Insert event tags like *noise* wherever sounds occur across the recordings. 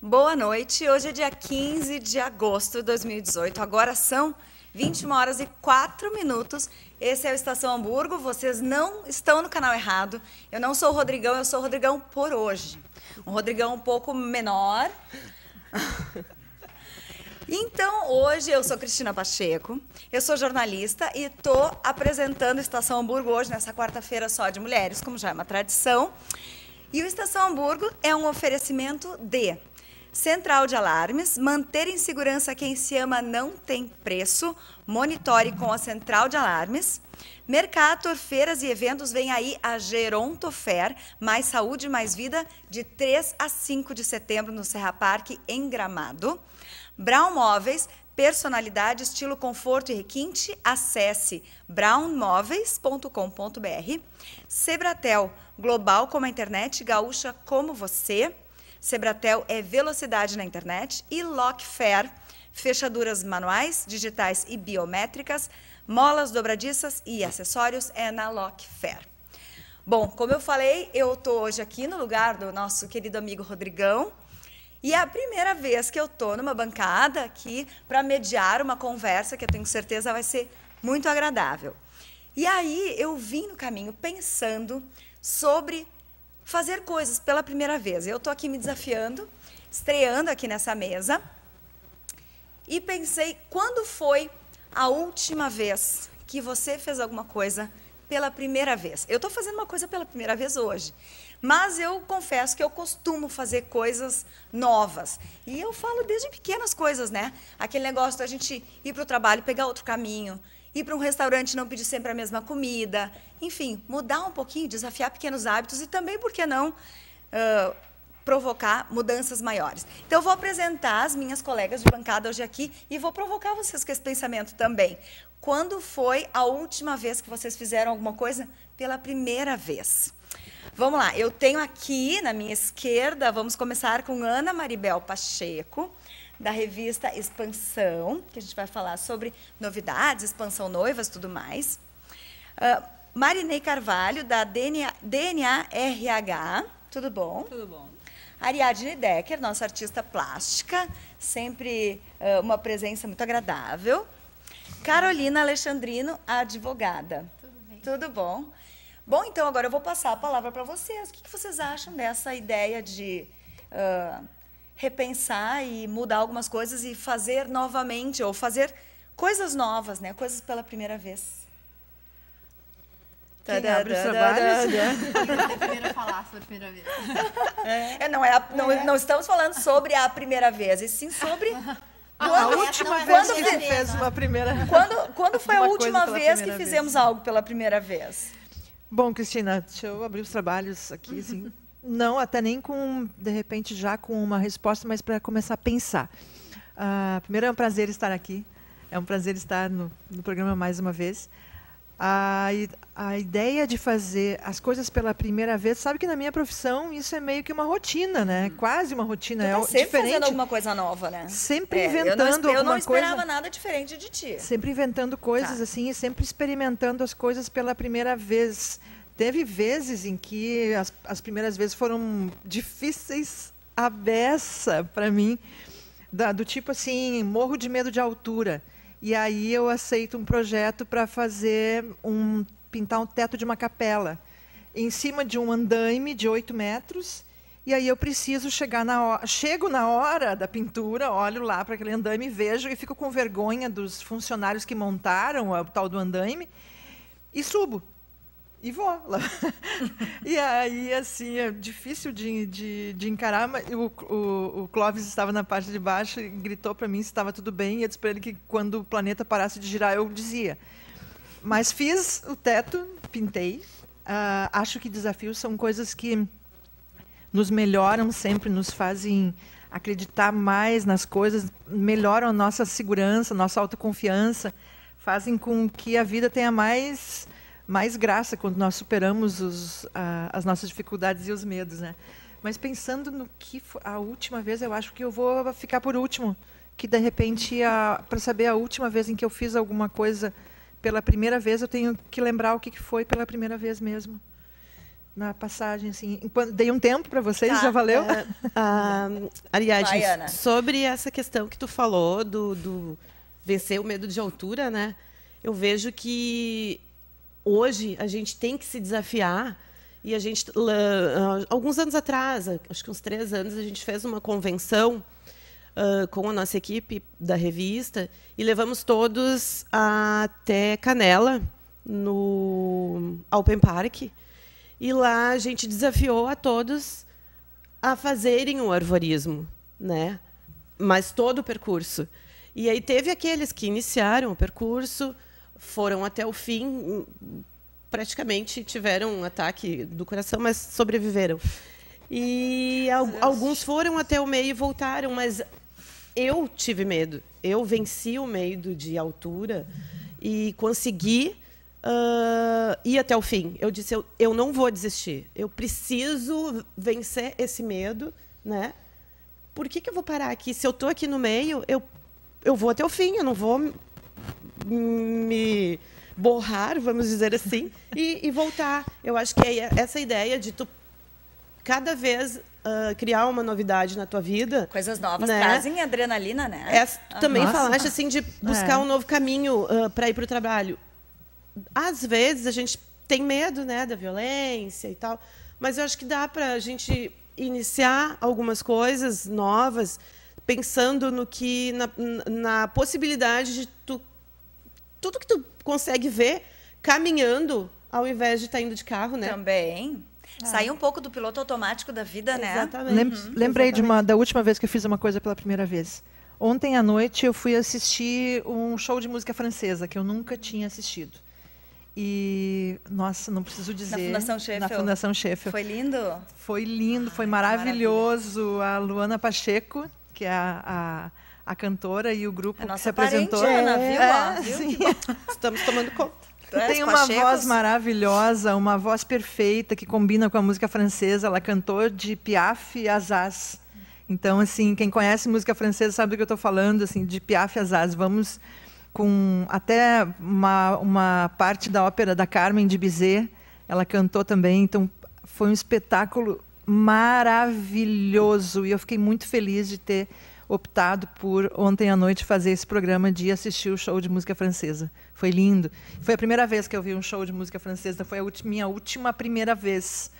Boa noite. Hoje é dia 15 de agosto de 2018. Agora são 21 horas e 4 minutos. Esse é o Estação Hamburgo. Vocês não estão no canal errado. Eu não sou o Rodrigão, eu sou o Rodrigão por hoje. Um Rodrigão um pouco menor. *laughs* Então, hoje eu sou Cristina Pacheco, eu sou jornalista e estou apresentando Estação Hamburgo hoje, nessa quarta-feira só de mulheres, como já é uma tradição. E o Estação Hamburgo é um oferecimento de Central de alarmes, manter em segurança quem se ama não tem preço. Monitore com a Central de Alarmes. Mercator, feiras e eventos, vem aí a Gerontofer, mais saúde, mais vida, de 3 a 5 de setembro no Serra Parque, em Gramado. Brown Móveis, personalidade, estilo, conforto e requinte, acesse brownmóveis.com.br. Sebratel, global como a internet, gaúcha como você. Sebratel é velocidade na internet e Lockfair, fechaduras manuais, digitais e biométricas, molas dobradiças e acessórios é na Lockfair. Bom, como eu falei, eu estou hoje aqui no lugar do nosso querido amigo Rodrigão. E é a primeira vez que eu estou numa bancada aqui para mediar uma conversa que eu tenho certeza vai ser muito agradável. E aí eu vim no caminho pensando sobre fazer coisas pela primeira vez. Eu estou aqui me desafiando, estreando aqui nessa mesa, e pensei quando foi a última vez que você fez alguma coisa pela primeira vez. Eu estou fazendo uma coisa pela primeira vez hoje, mas eu confesso que eu costumo fazer coisas novas. E eu falo desde pequenas coisas, né? Aquele negócio da gente ir para o trabalho, pegar outro caminho, ir para um restaurante não pedir sempre a mesma comida. Enfim, mudar um pouquinho, desafiar pequenos hábitos e também, por que não, uh, provocar mudanças maiores. Então, eu vou apresentar as minhas colegas de bancada hoje aqui e vou provocar vocês com esse pensamento também. Quando foi a última vez que vocês fizeram alguma coisa pela primeira vez? Vamos lá, eu tenho aqui na minha esquerda, vamos começar com Ana Maribel Pacheco da revista Expansão, que a gente vai falar sobre novidades, expansão noivas, tudo mais. Uh, Marinei Carvalho, da DNA, DNA RH, tudo bom? Tudo bom. Ariadne Decker, nossa artista plástica, sempre uh, uma presença muito agradável. Carolina Alexandrino, advogada. Tudo bem. Tudo bom? Bom, então agora eu vou passar a palavra para vocês. O que, que, vocês acham dessa ideia de uh, repensar e mudar algumas coisas e fazer novamente, ou fazer coisas novas, né? Coisas pela primeira vez. Quem abre os trabalhos? *laughs* a primeira falar sobre a primeira vez. *laughs* É, não, é a, não, é. não estamos falando sobre a primeira vez, e sim sobre *laughs* quando, a última vez que você fez uma primeira Quando, quando foi a última vez que fizemos vez. algo pela primeira vez? Bom, Cristina, deixa eu abrir os trabalhos aqui, assim. Não, até nem com, de repente, já com uma resposta, mas para começar a pensar. Uh, primeiro, é um prazer estar aqui. É um prazer estar no, no programa mais uma vez. A, a ideia de fazer as coisas pela primeira vez, sabe que na minha profissão isso é meio que uma rotina, né? Hum. Quase uma rotina. Tu tá é sempre diferente. fazendo alguma coisa nova, né? Sempre é, inventando eu não, eu não esperava coisa, nada diferente de ti. Sempre inventando coisas tá. assim, e sempre experimentando as coisas pela primeira vez. Teve vezes em que as, as primeiras vezes foram difíceis a beça para mim, da, do tipo assim, morro de medo de altura. E aí eu aceito um projeto para fazer um pintar um teto de uma capela em cima de um andaime de 8 metros. E aí eu preciso chegar na hora, chego na hora da pintura, olho lá para aquele andaime, vejo e fico com vergonha dos funcionários que montaram o tal do andaime e subo e vou lá. *laughs* e aí, assim, é difícil de, de, de encarar. Mas o, o, o, Clóvis estava na parte de baixo e gritou para mim se estava tudo bem. E eu disse para ele que quando o planeta parasse de girar, eu dizia. Mas fiz o teto, pintei. Uh, acho que desafios são coisas que nos melhoram sempre, nos fazem acreditar mais nas coisas, melhoram a nossa segurança, nossa autoconfiança fazem com que a vida tenha mais mais graça quando nós superamos os, a, as nossas dificuldades e os medos, né? Mas pensando no que foi, a última vez, eu acho que eu vou ficar por último, que de repente para saber a última vez em que eu fiz alguma coisa pela primeira vez, eu tenho que lembrar o que, que foi pela primeira vez mesmo na passagem, assim. Dei um tempo para vocês, tá. já valeu? É, *laughs* ah, Ariadne, sobre essa questão que tu falou do, do vencer o medo de altura, né? Eu vejo que hoje a gente tem que se desafiar e a gente alguns anos atrás, acho que uns três anos, a gente fez uma convenção uh, com a nossa equipe da revista e levamos todos até Canela no Open Park e lá a gente desafiou a todos a fazerem o arvorismo, né? Mas todo o percurso. E aí teve aqueles que iniciaram o percurso, foram até o fim, praticamente tiveram um ataque do coração, mas sobreviveram. E alguns foram até o meio e voltaram, mas eu tive medo. Eu venci o medo de altura e consegui uh, ir até o fim. Eu disse, eu, eu não vou desistir. Eu preciso vencer esse medo, né? Por que, que eu vou parar aqui? Se eu estou aqui no meio, eu, eu vou até o fim. Eu não vou me borrar, vamos dizer assim, e, e voltar. Eu acho que é essa ideia de tu cada vez uh, criar uma novidade na tua vida. Coisas novas né? trazem adrenalina, né? É, também Nossa. falaste assim de buscar é. um novo caminho uh, para ir para o trabalho às vezes a gente tem medo, né, da violência e tal, mas eu acho que dá para a gente iniciar algumas coisas novas, pensando no que na, na possibilidade de tu tudo que tu consegue ver caminhando ao invés de estar tá indo de carro, né? Também. Ah. Sair um pouco do piloto automático da vida, né? Exatamente. Lem uhum. Lembrei Exatamente. de uma da última vez que eu fiz uma coisa pela primeira vez. Ontem à noite eu fui assistir um show de música francesa que eu nunca tinha assistido. E, nossa, não preciso dizer. Na Fundação Sheffield. Na Fundação Sheffield. Foi lindo? Foi lindo, foi maravilhoso. A Luana Pacheco, que é a, a, a cantora e o grupo a que se apresentou. Ana, viu? É, viu? Estamos tomando conta. Tem uma Pachecos. voz maravilhosa, uma voz perfeita que combina com a música francesa. Ela cantou de Piaf e Azaz. Então, assim, quem conhece música francesa sabe do que eu estou falando, assim, de Piaf e Azaz. Vamos com até uma, uma parte da ópera da Carmen de Bizet, ela cantou também, então foi um espetáculo maravilhoso e eu fiquei muito feliz de ter optado por ontem à noite fazer esse programa de assistir o show de música francesa. Foi lindo. Foi a primeira vez que eu vi um show de música francesa, foi a minha última primeira vez.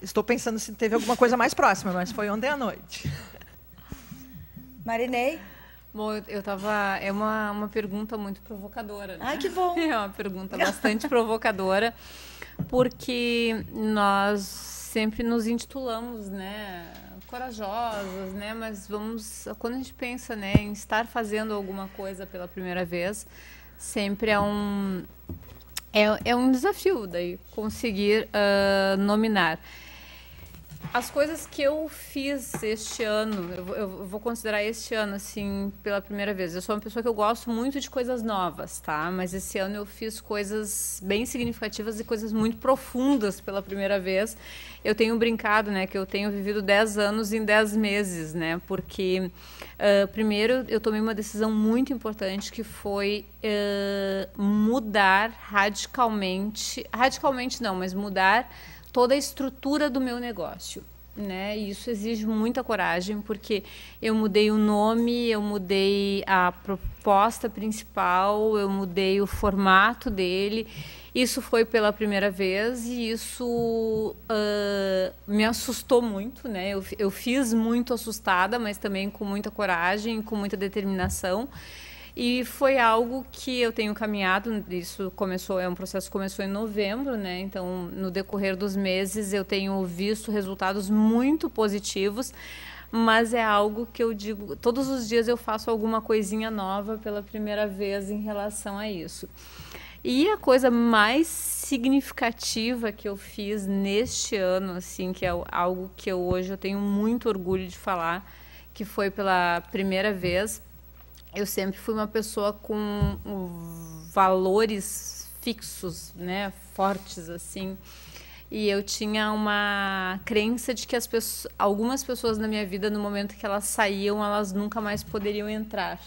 Estou pensando se teve alguma coisa mais próxima, mas foi ontem à noite. Marinei. Bom, eu estava. É uma, uma pergunta muito provocadora. Né? Ai, que bom! *laughs* É uma pergunta bastante provocadora, porque nós sempre nos intitulamos, né? Corajosos, né? Mas vamos. Quando a gente pensa né, em estar fazendo alguma coisa pela primeira vez, sempre é um. É, é um desafio daí conseguir uh, nominar. As coisas que eu fiz este ano, eu, eu, vou considerar este ano, assim, pela primeira vez. Eu sou uma pessoa que eu gosto muito de coisas novas, tá? Mas esse ano eu fiz coisas bem significativas e coisas muito profundas pela primeira vez. Eu tenho brincado, né, que eu tenho vivido 10 anos em 10 meses, né? Porque, uh, primeiro, eu tomei uma decisão muito importante que foi uh, mudar radicalmente radicalmente não, mas mudar toda a estrutura do meu negócio. Né? Isso exige muita coragem, porque eu mudei o nome, eu mudei a proposta principal, eu mudei o formato dele. Isso foi pela primeira vez e isso uh, me assustou muito, né? Eu, eu fiz muito assustada, mas também com muita coragem, com muita determinação. E foi algo que eu tenho caminhado, isso começou, é um processo que começou em novembro, né? Então, no decorrer dos meses, eu tenho visto resultados muito positivos, mas é algo que eu digo, todos os dias eu faço alguma coisinha nova pela primeira vez em relação a isso. E a coisa mais significativa que eu fiz neste ano, assim, que é algo que eu hoje eu tenho muito orgulho de falar, que foi pela primeira vez eu sempre fui uma pessoa com valores fixos, né, fortes assim. E eu tinha uma crença de que as pessoas, algumas pessoas na minha vida, no momento que elas saíam, elas nunca mais poderiam entrar.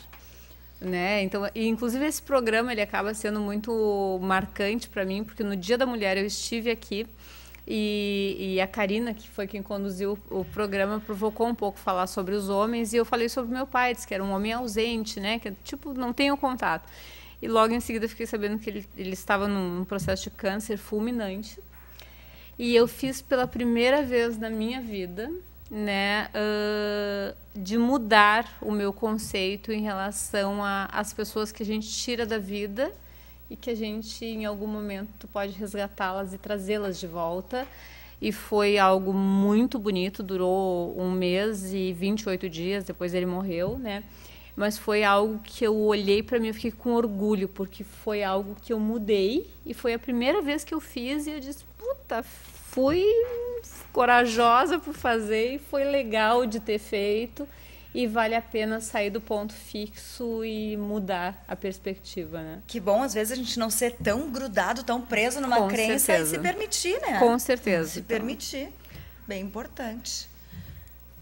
Né? Então, e inclusive esse programa ele acaba sendo muito marcante para mim, porque no Dia da Mulher eu estive aqui e, e, a Karina, que foi quem conduziu o programa, provocou um pouco falar sobre os homens e eu falei sobre meu pai, disse que era um homem ausente, né? Que tipo não tem o contato. E logo em seguida fiquei sabendo que ele, ele estava num processo de câncer fulminante. E eu fiz pela primeira vez na minha vida, né, uh, de mudar o meu conceito em relação às pessoas que a gente tira da vida e que a gente em algum momento pode resgatá-las e trazê-las de volta. E foi algo muito bonito, durou um mês e 28 dias, depois ele morreu, né? Mas foi algo que eu olhei para mim e fiquei com orgulho, porque foi algo que eu mudei e foi a primeira vez que eu fiz e eu disse, puta, fui corajosa por fazer e foi legal de ter feito e vale a pena sair do ponto fixo e mudar a perspectiva, né? Que bom, às vezes a gente não ser tão grudado, tão preso numa Com crença certeza. e se permitir, né? Com certeza. Se então. permitir. Bem importante.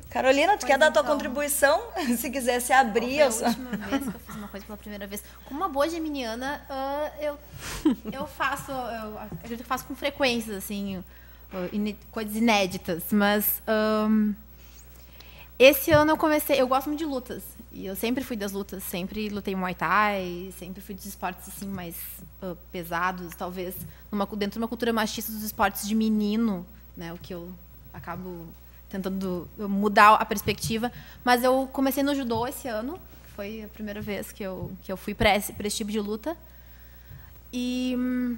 Carolina, tu pois quer dar a tua então. contribuição? *laughs* Se quiser se abrir. Foi a última vez que eu fiz uma coisa pela primeira vez. Como uma boa geminiana, uh, eu, *laughs* eu faço, eu acredito que faço com frequência, assim, uh, coisas inéditas. Mas um, esse ano eu comecei. Eu gosto muito de lutas. E eu sempre fui das lutas. Sempre lutei Muay Thai. Sempre fui dos esportes assim mais uh, pesados. Talvez numa, dentro de uma cultura machista dos esportes de menino. Né, o que eu acabo tentando mudar a perspectiva. Mas eu comecei no judô esse ano. Foi a primeira vez que eu, que eu fui para esse, esse tipo de luta. E. Hum,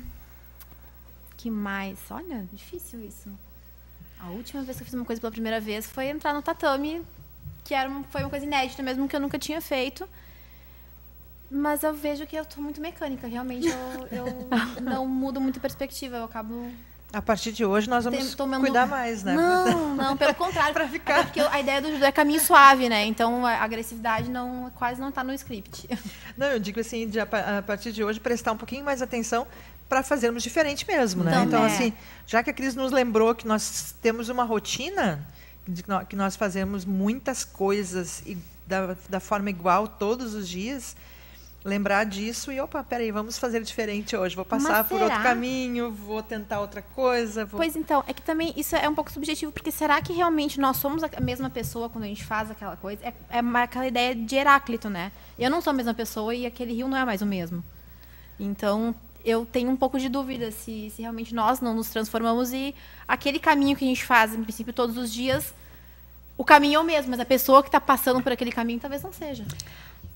que mais? Olha, difícil isso. A última vez que eu fiz uma coisa pela primeira vez foi entrar no tatame, que era uma, foi uma coisa inédita mesmo, que eu nunca tinha feito. Mas eu vejo que eu estou muito mecânica, realmente. Eu, eu *laughs* não mudo muito a perspectiva, eu acabo a partir de hoje nós vamos Tomando... cuidar mais, né? Não, *laughs* não, pelo contrário. para ficar. porque a ideia do judô é caminho suave, né? Então a agressividade não, quase não está no script. *laughs* Não, eu digo assim, de, a partir de hoje prestar um pouquinho mais atenção para fazermos diferente mesmo, né? Então, então é. assim, já que a Cris nos lembrou que nós temos uma rotina, que nós fazemos muitas coisas e da, da forma igual todos os dias, lembrar disso e, opa, peraí, vamos fazer diferente hoje. Vou passar por outro caminho, vou tentar outra coisa. Vou... Pois então, é que também isso é um pouco subjetivo, porque será que realmente nós somos a mesma pessoa quando a gente faz aquela coisa? É, é aquela ideia de Heráclito, né? Eu não sou a mesma pessoa e aquele rio não é mais o mesmo. Então, eu tenho um pouco de dúvida se, se realmente nós não nos transformamos e aquele caminho que a gente faz, em princípio, todos os dias, o caminho é o mesmo, mas a pessoa que está passando por aquele caminho talvez não seja.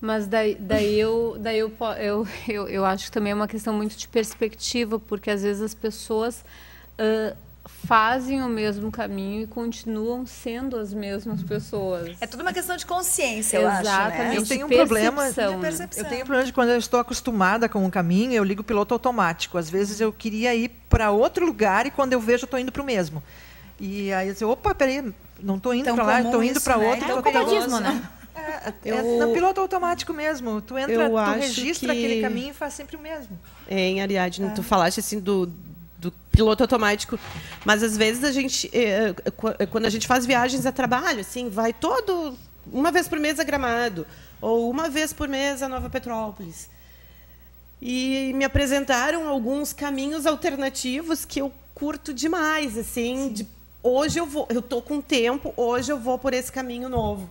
Mas daí, daí, eu, daí eu, eu, eu, eu acho que também é uma questão muito de perspectiva, porque às vezes as pessoas uh, fazem o mesmo caminho e continuam sendo as mesmas pessoas. É tudo uma questão de consciência, eu Exatamente. acho. Né? Eu tenho um problema. Eu tenho um problema de quando eu estou acostumada com um caminho, eu ligo o piloto automático. Às vezes eu queria ir para outro lugar e quando eu vejo, eu estou indo para o mesmo. E aí eu digo, opa, peraí, não estou indo para lá, estou indo para né? outro. É o comodismo, né? É, eu, é no piloto automático mesmo. Tu entra, tu registra que... aquele caminho e faz sempre o mesmo. É, em Ariadne, é. tu falaste assim do, do piloto automático. Mas às vezes a gente, é, é, quando a gente faz viagens a trabalho, assim, vai todo uma vez por mês a Gramado ou uma vez por mês a Nova Petrópolis. E me apresentaram alguns caminhos alternativos que eu curto demais, assim, de, hoje eu vou, eu tô com tempo, hoje eu vou por esse caminho novo.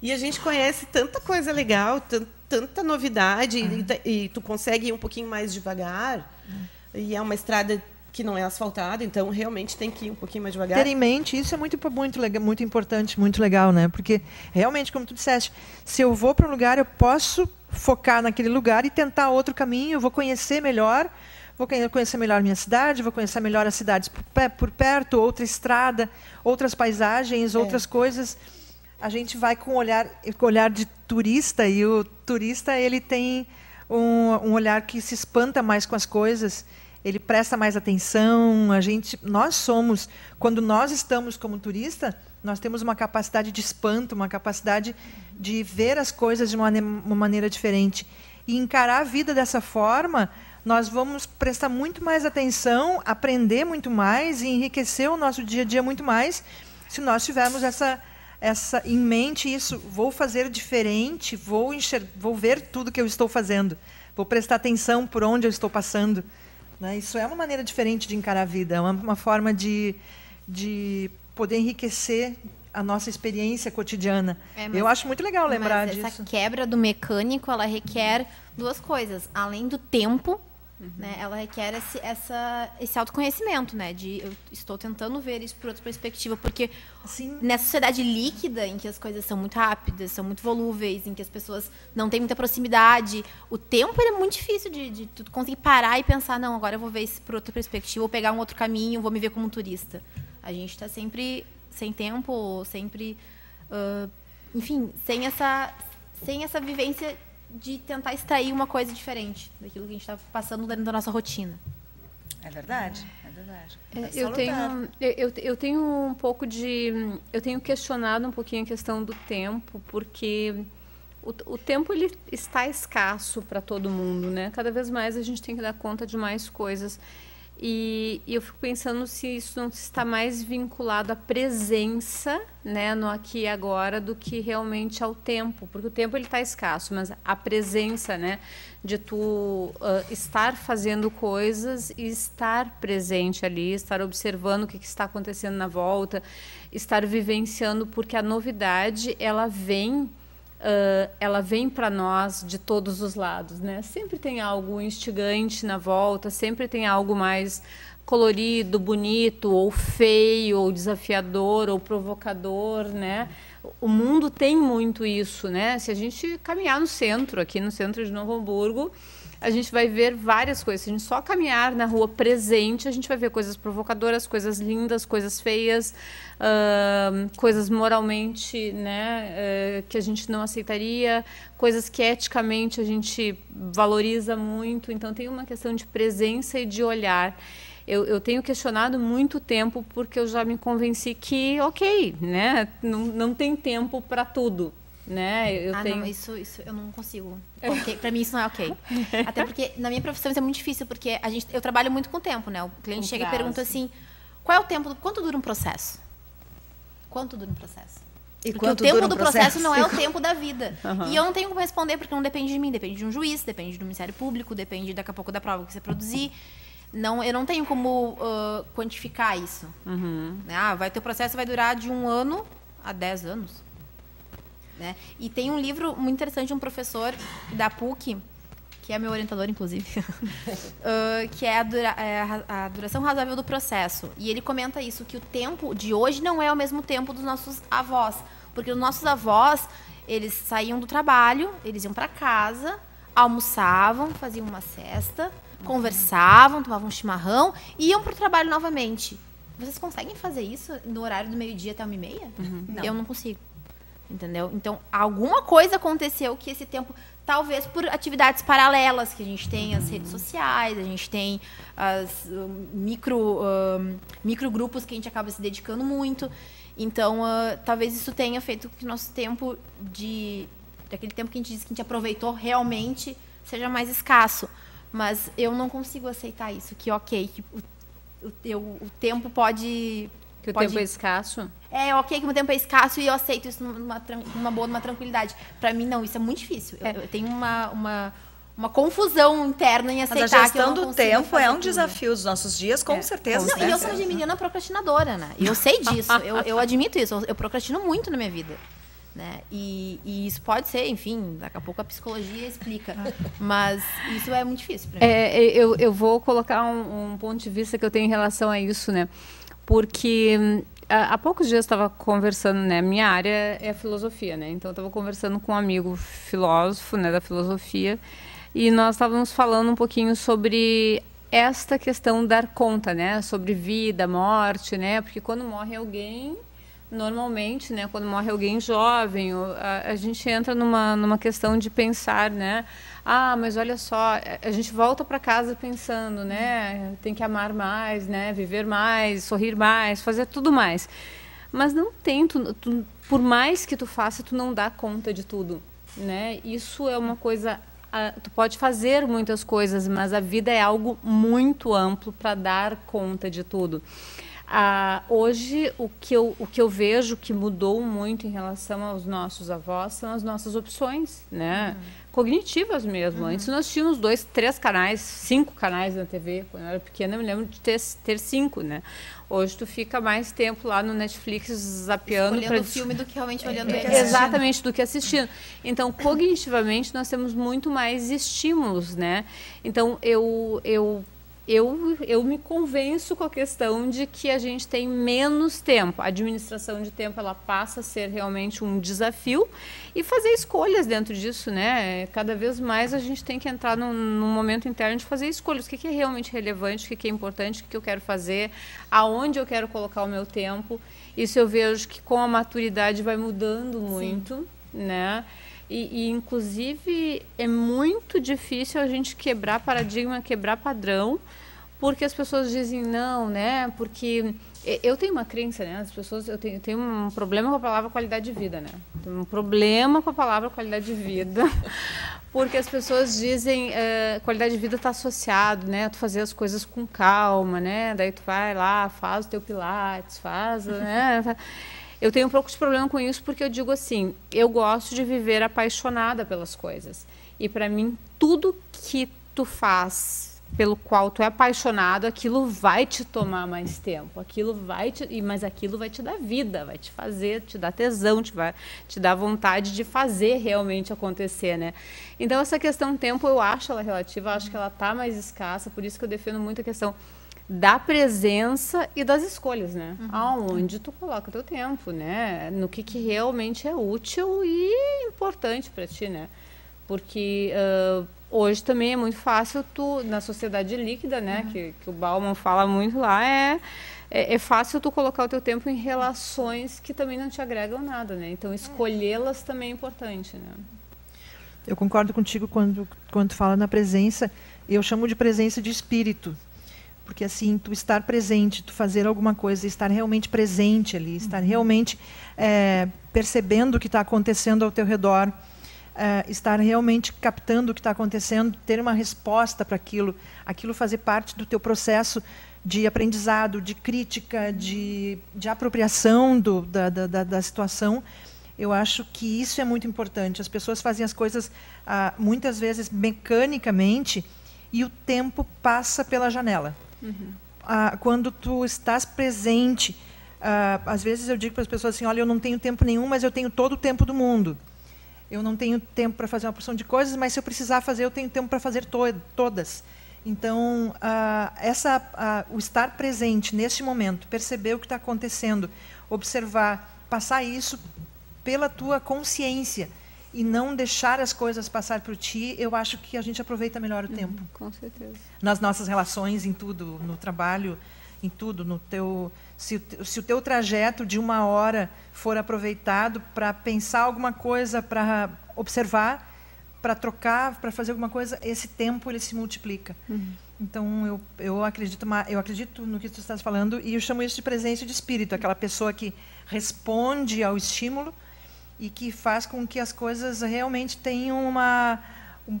E a gente conhece tanta coisa legal, tanta novidade, uhum. e, e, tu consegue ir um pouquinho mais devagar. Uhum. E é uma estrada que não é asfaltada, então realmente tem que ir um pouquinho mais devagar. Ter em mente, isso é muito, muito, muito importante, muito legal, né? Porque realmente, como tu disseste, se eu vou para um lugar, eu posso focar naquele lugar e tentar outro caminho, eu vou conhecer melhor, vou conhecer melhor minha cidade, vou conhecer melhor as cidades por perto, outra estrada, outras paisagens, é. outras coisas a gente vai com olhar, com olhar de turista e o turista ele tem um, um, olhar que se espanta mais com as coisas, ele presta mais atenção. A gente, nós somos, quando nós estamos como turista, nós temos uma capacidade de espanto, uma capacidade de ver as coisas de uma, uma maneira diferente. E encarar a vida dessa forma, nós vamos prestar muito mais atenção, aprender muito mais e enriquecer o nosso dia a dia muito mais se nós tivermos essa essa em mente isso, vou fazer diferente, vou vou ver tudo que eu estou fazendo, vou prestar atenção por onde eu estou passando. Né? Isso é uma maneira diferente de encarar a vida, é uma, uma forma de, de poder enriquecer a nossa experiência cotidiana. É, eu acho muito legal lembrar mas disso. Essa quebra do mecânico, ela requer duas coisas. Além do tempo, uhum. né, ela requer esse, essa, esse autoconhecimento, né? De eu estou tentando ver isso por outra perspectiva, porque Sim. nessa sociedade líquida, em que as coisas são muito rápidas, são muito volúveis, em que as pessoas não têm muita proximidade, o tempo é muito difícil de, de tu conseguir parar e pensar, não, agora eu vou ver isso por outra perspectiva, vou pegar um outro caminho, vou me ver como um turista. A gente está sempre sem tempo, sempre, uh, enfim, sem essa, sem essa vivência de tentar extrair uma coisa diferente daquilo que a gente está passando dentro da nossa rotina. É verdade, é verdade. É, eu tenho, eu, eu tenho um pouco de, eu tenho questionado um pouquinho a questão do tempo, porque o, o tempo ele está escasso para todo mundo, né? Cada vez mais a gente tem que dar conta de mais coisas. E, e, eu fico pensando se isso não está mais vinculado à presença, né, no aqui e agora, do que realmente ao tempo, porque o tempo ele está escasso, mas a presença, né, de tu uh, estar fazendo coisas e estar presente ali, estar observando o que, que está acontecendo na volta, estar vivenciando, porque a novidade ela vem uh, ela vem para nós de todos os lados, né? Sempre tem algo instigante na volta, sempre tem algo mais colorido, bonito, ou feio, ou desafiador, ou provocador, né? O mundo tem muito isso, né? Se a gente caminhar no centro, aqui no centro de Novo Hamburgo, a gente vai ver várias coisas. Se a gente só caminhar na rua presente, a gente vai ver coisas provocadoras, coisas lindas, coisas feias, uh, coisas moralmente né, uh, que a gente não aceitaria, coisas que eticamente a gente valoriza muito. Então, tem uma questão de presença e de olhar. Eu, eu, tenho questionado muito tempo porque eu já me convenci que, ok, né, não, não tem tempo para tudo né? Eu ah, tenho... não, isso, isso eu não consigo. Okay, para mim isso não é ok. Até porque na minha profissão isso é muito difícil, porque a gente, eu trabalho muito com o tempo, né? O cliente chega prazo. e pergunta assim, qual é o tempo, quanto dura um processo? Quanto dura um processo? E porque o tempo um do processo? processo? não é o tempo da vida. Uhum. E eu não tenho como responder, porque não depende de mim, depende de um juiz, depende do Ministério Público, depende daqui a pouco da prova que você produzir. Não, eu não tenho como uh, quantificar isso. Uhum. Ah, vai ter o processo vai durar de um ano a dez anos. Né? E tem um livro muito interessante de um professor da PUC, que é meu orientador, inclusive, uh, *laughs* que é a, dura, é a, duração razoável do processo. E ele comenta isso, que o tempo de hoje não é o mesmo tempo dos nossos avós. Porque os nossos avós, eles saíam do trabalho, eles iam para casa, almoçavam, faziam uma cesta, conversavam, tomavam um chimarrão e iam para o trabalho novamente. Vocês conseguem fazer isso no horário do meio-dia até uma e meia? Uhum. Eu não consigo. Entendeu? Então, alguma coisa aconteceu que esse tempo, talvez por atividades paralelas, que a gente tem as redes sociais, a gente tem as um, micro, um, micro grupos que a gente acaba se dedicando muito. Então, uh, talvez isso tenha feito que o nosso tempo de. daquele tempo que a gente disse que a gente aproveitou realmente seja mais escasso. Mas eu não consigo aceitar isso, que ok, que o, o, o tempo pode que o Pode... tempo é escasso? É, ok que o tempo é escasso e eu aceito isso numa, numa boa, numa tranquilidade. Para mim, não, isso é muito difícil. É. Eu, eu, tenho uma, uma, uma confusão interna em aceitar Mas a gestão do tempo é um tudo. desafio dos nossos dias, com é, certeza. Não, e eu sou uma geminiana procrastinadora, né? E eu sei disso, eu, eu admito isso. Eu procrastino muito na minha vida. Né? E, e, isso pode ser, enfim, daqui a pouco a psicologia explica. *laughs* Mas isso é muito difícil para mim. É, eu, eu vou colocar um, um ponto de vista que eu tenho em relação a isso, né? Porque hum, há poucos dias estava conversando, né? Minha área é filosofia, né? Então estava conversando com um amigo filósofo, né, da filosofia, e nós estávamos falando um pouquinho sobre esta questão dar conta, né? Sobre vida, morte, né? Porque quando morre alguém, normalmente, né? Quando morre alguém jovem, a, a gente entra numa numa questão de pensar, né? ah, mas olha só, a gente volta para casa pensando, né? Tem que amar mais, né? Viver mais, sorrir mais, fazer tudo mais. mas não tem, tu, tu, por mais que tu faça, tu não dá conta de tudo, né? Isso é uma coisa tu pode fazer muitas coisas, mas a vida é algo muito amplo para dar conta de tudo. Ah, hoje, o que, eu, o que eu vejo que mudou muito em relação aos nossos avós são as nossas opções, né? Uhum. Cognitivas mesmo. Uhum. Antes nós tínhamos dois, três canais, cinco canais na TV. Quando eu era pequena, eu me lembro de ter, ter cinco, né? Hoje tu fica mais tempo lá no Netflix zapeando para o filme do que realmente olhando é, ele. Exatamente, do que assistindo. Então, cognitivamente nós temos muito mais estímulos, né? Então, eu eu eu, eu me convenço com a questão de que a gente tem menos tempo. A administração de tempo ela passa a ser realmente um desafio e fazer escolhas dentro disso, né? Cada vez mais a gente tem que entrar num, num momento interno de fazer escolhas. O que, que é realmente relevante, o que, que é importante, o que, que eu quero fazer, aonde eu quero colocar o meu tempo. Isso eu vejo que com a maturidade vai mudando muito, Sim. né? E, e, inclusive, é muito difícil a gente quebrar paradigma, quebrar padrão, porque as pessoas dizem não, né? Porque eu tenho uma crença, né? As pessoas, eu tenho, tenho um problema com a palavra qualidade de vida, né? Tenho um problema com a palavra qualidade de vida, *laughs* porque as pessoas dizem uh, qualidade de vida está associado, né? Tu fazer as coisas com calma, né? Daí tu vai lá, faz o teu pilates, faz, né? Eu tenho um pouco de problema com isso porque eu digo assim, eu gosto de viver apaixonada pelas coisas. E para mim, tudo que tu faz pelo qual tu é apaixonado, aquilo vai te tomar mais tempo, aquilo vai te, mas aquilo vai te dar vida, vai te fazer, te dar tesão, te vai te dar vontade de fazer realmente acontecer, né? Então essa questão tempo eu acho ela relativa, acho que ela tá mais escassa, por isso que eu defendo muito a questão da presença e das escolhas, né? Uhum. Aonde tu coloca teu tempo, né? No que, que realmente é útil e importante para ti, né? Porque uh, hoje também é muito fácil tu, na sociedade líquida, né? Uhum. Que, que o Bauman fala muito lá, é, é, é, fácil tu colocar o teu tempo em relações que também não te agregam nada, né? Então escolhê-las também é importante, né? Eu concordo contigo quando, quando tu fala na presença, eu chamo de presença de espírito porque assim, tu estar presente, tu fazer alguma coisa, estar realmente presente ali, estar uhum. realmente é, percebendo o que está acontecendo ao teu redor, é, estar realmente captando o que está acontecendo, ter uma resposta para aquilo, aquilo fazer parte do teu processo de aprendizado, de crítica, de, de apropriação do, da, da, da situação. Eu acho que isso é muito importante. As pessoas fazem as coisas ah, muitas vezes mecanicamente e o tempo passa pela janela. Uhum. Ah, quando tu estás presente, ah, às vezes eu digo para as pessoas assim, olha, eu não tenho tempo nenhum, mas eu tenho todo o tempo do mundo. Eu não tenho tempo para fazer uma porção de coisas, mas se eu precisar fazer, eu tenho tempo para fazer to todas. Então, ah, essa, ah, o estar presente neste momento, perceber o que está acontecendo, observar, passar isso pela tua consciência, e não deixar as coisas passar por ti, eu acho que a gente aproveita melhor o uhum, tempo. Com certeza. Nas nossas relações, em tudo, no trabalho, em tudo, no teu se, se o teu trajeto de uma hora for aproveitado para pensar alguma coisa, para observar, para trocar, para fazer alguma coisa, esse tempo ele se multiplica. Uhum. Então eu, eu acredito eu acredito no que tu estás falando e eu chamo isso de presença de espírito, aquela pessoa que responde ao estímulo e que faz com que as coisas realmente tenham uma um,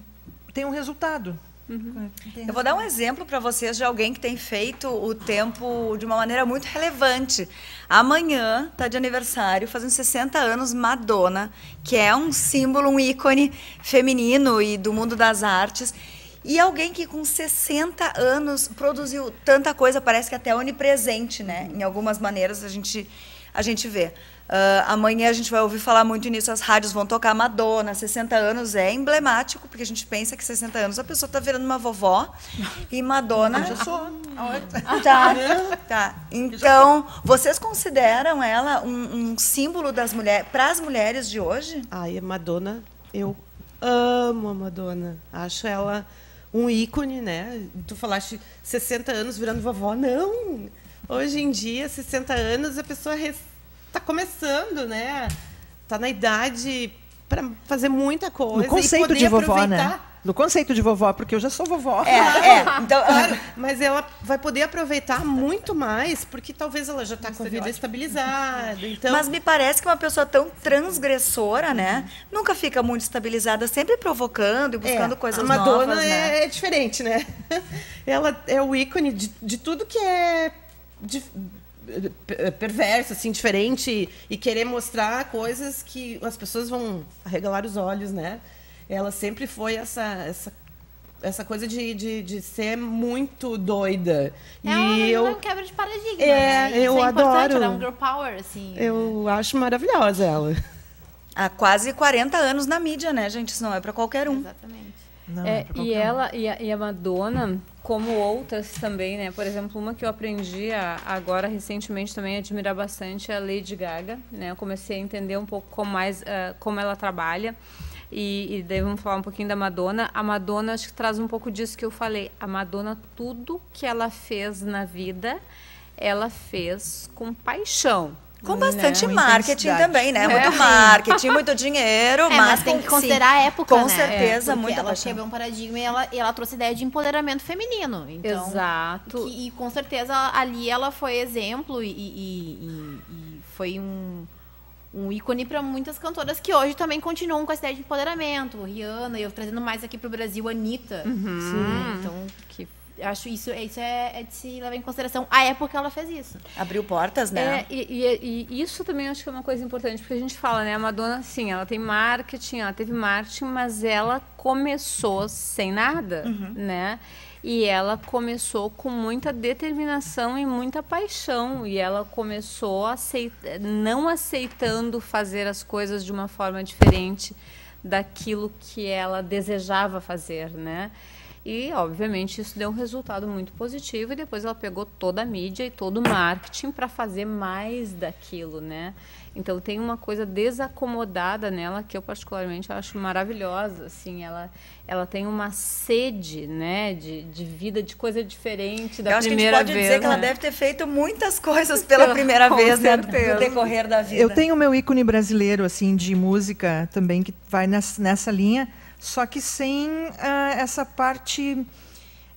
tenham um resultado. Uhum. Eu vou dar um exemplo para vocês de alguém que tem feito o tempo de uma maneira muito relevante. Amanhã está de aniversário, fazendo 60 anos, Madonna, que é um símbolo, um ícone feminino e do mundo das artes. E alguém que com 60 anos produziu tanta coisa, parece que até onipresente, né? Em algumas maneiras a gente, a gente vê. Uh, amanhã a gente vai ouvir falar muito nisso, as rádios vão tocar Madonna, 60 anos é emblemático, porque a gente pensa que 60 anos a pessoa está virando uma vovó e Madonna. Eu já sou. Tá, tá. Então, vocês consideram ela um, um símbolo das mulheres, para as mulheres de hoje? Ai, a Madonna, eu amo a Madonna. Acho ela um ícone, né? Tu falaste 60 anos virando vovó. Não! Hoje em dia, 60 anos, a pessoa está começando, né? Está na idade para fazer muita coisa. O conceito de vovó, né? no conceito de vovó, porque eu já sou vovó. É, é. Então, claro, mas ela vai poder aproveitar muito mais, porque talvez ela já está com a vida estabilizada. Então... Mas me parece que uma pessoa tão transgressora, né, nunca fica muito estabilizada, sempre provocando e buscando é, coisas a Madonna novas, é, né? é diferente, né? *laughs* Ela é o ícone de, de tudo que é de, perverso, assim, diferente e querer mostrar coisas que as pessoas vão arregalar os olhos, né? Ela sempre foi essa essa essa coisa de, de, de ser muito doida. É e uma, eu quebra de paradigma, é, né? eu é adoro. Ela é um girl power, assim. Eu acho maravilhosa ela. Há quase 40 anos na mídia, né, gente? Isso não é para qualquer um. Exatamente. Não, é, e ela e a, e a, Madonna, como outras também, né? Por exemplo, uma que eu aprendi a, agora recentemente também a admirar bastante é a Lady Gaga, né? Eu comecei a entender um pouco como mais uh, como ela trabalha. E, e daí vamos falar um pouquinho da Madonna. A Madonna acho que traz um pouco disso que eu falei. A Madonna, tudo que ela fez na vida, ela fez com paixão. Com bastante né? marketing também, né? Muito é. *laughs* marketing, muito dinheiro, é, mas, mas tem que considerar sim, a época, com né? certeza, é, muita ela paixão. quebrou um paradigma e ela, e ela trouxe ideia de empoderamento feminino. Então, Exato. Que, e com certeza ali ela foi exemplo e, e, e, e foi um, um ícone para muitas cantoras que hoje também continuam com essa ideia de empoderamento. Rihanna, eu trazendo mais aqui para o Brasil, Anitta. Uhum. Sim, então, que acho isso, isso é, é, de se levar em consideração a época que ela fez isso. Abriu portas, né? É, e, e, e, isso também acho que é uma coisa importante, porque a gente fala, né? A Madonna, sim, ela tem marketing, ela teve marketing, mas ela começou sem nada, uhum. né? E ela começou com muita determinação e muita paixão. E ela começou aceit não aceitando fazer as coisas de uma forma diferente daquilo que ela desejava fazer, né? E, obviamente, isso deu um resultado muito positivo. E depois ela pegou toda a mídia e todo o marketing para fazer mais daquilo, né? Então tem uma coisa desacomodada nela que eu particularmente acho maravilhosa. Assim, ela, ela tem uma sede, né, de, de vida, de coisa diferente da eu acho primeira que a gente pode vez. dizer que ela né? deve ter feito muitas coisas pela *laughs* primeira vez né, no decorrer da vida. Eu tenho o meu ícone brasileiro assim de música também que vai nessa, nessa linha só que sem uh, essa parte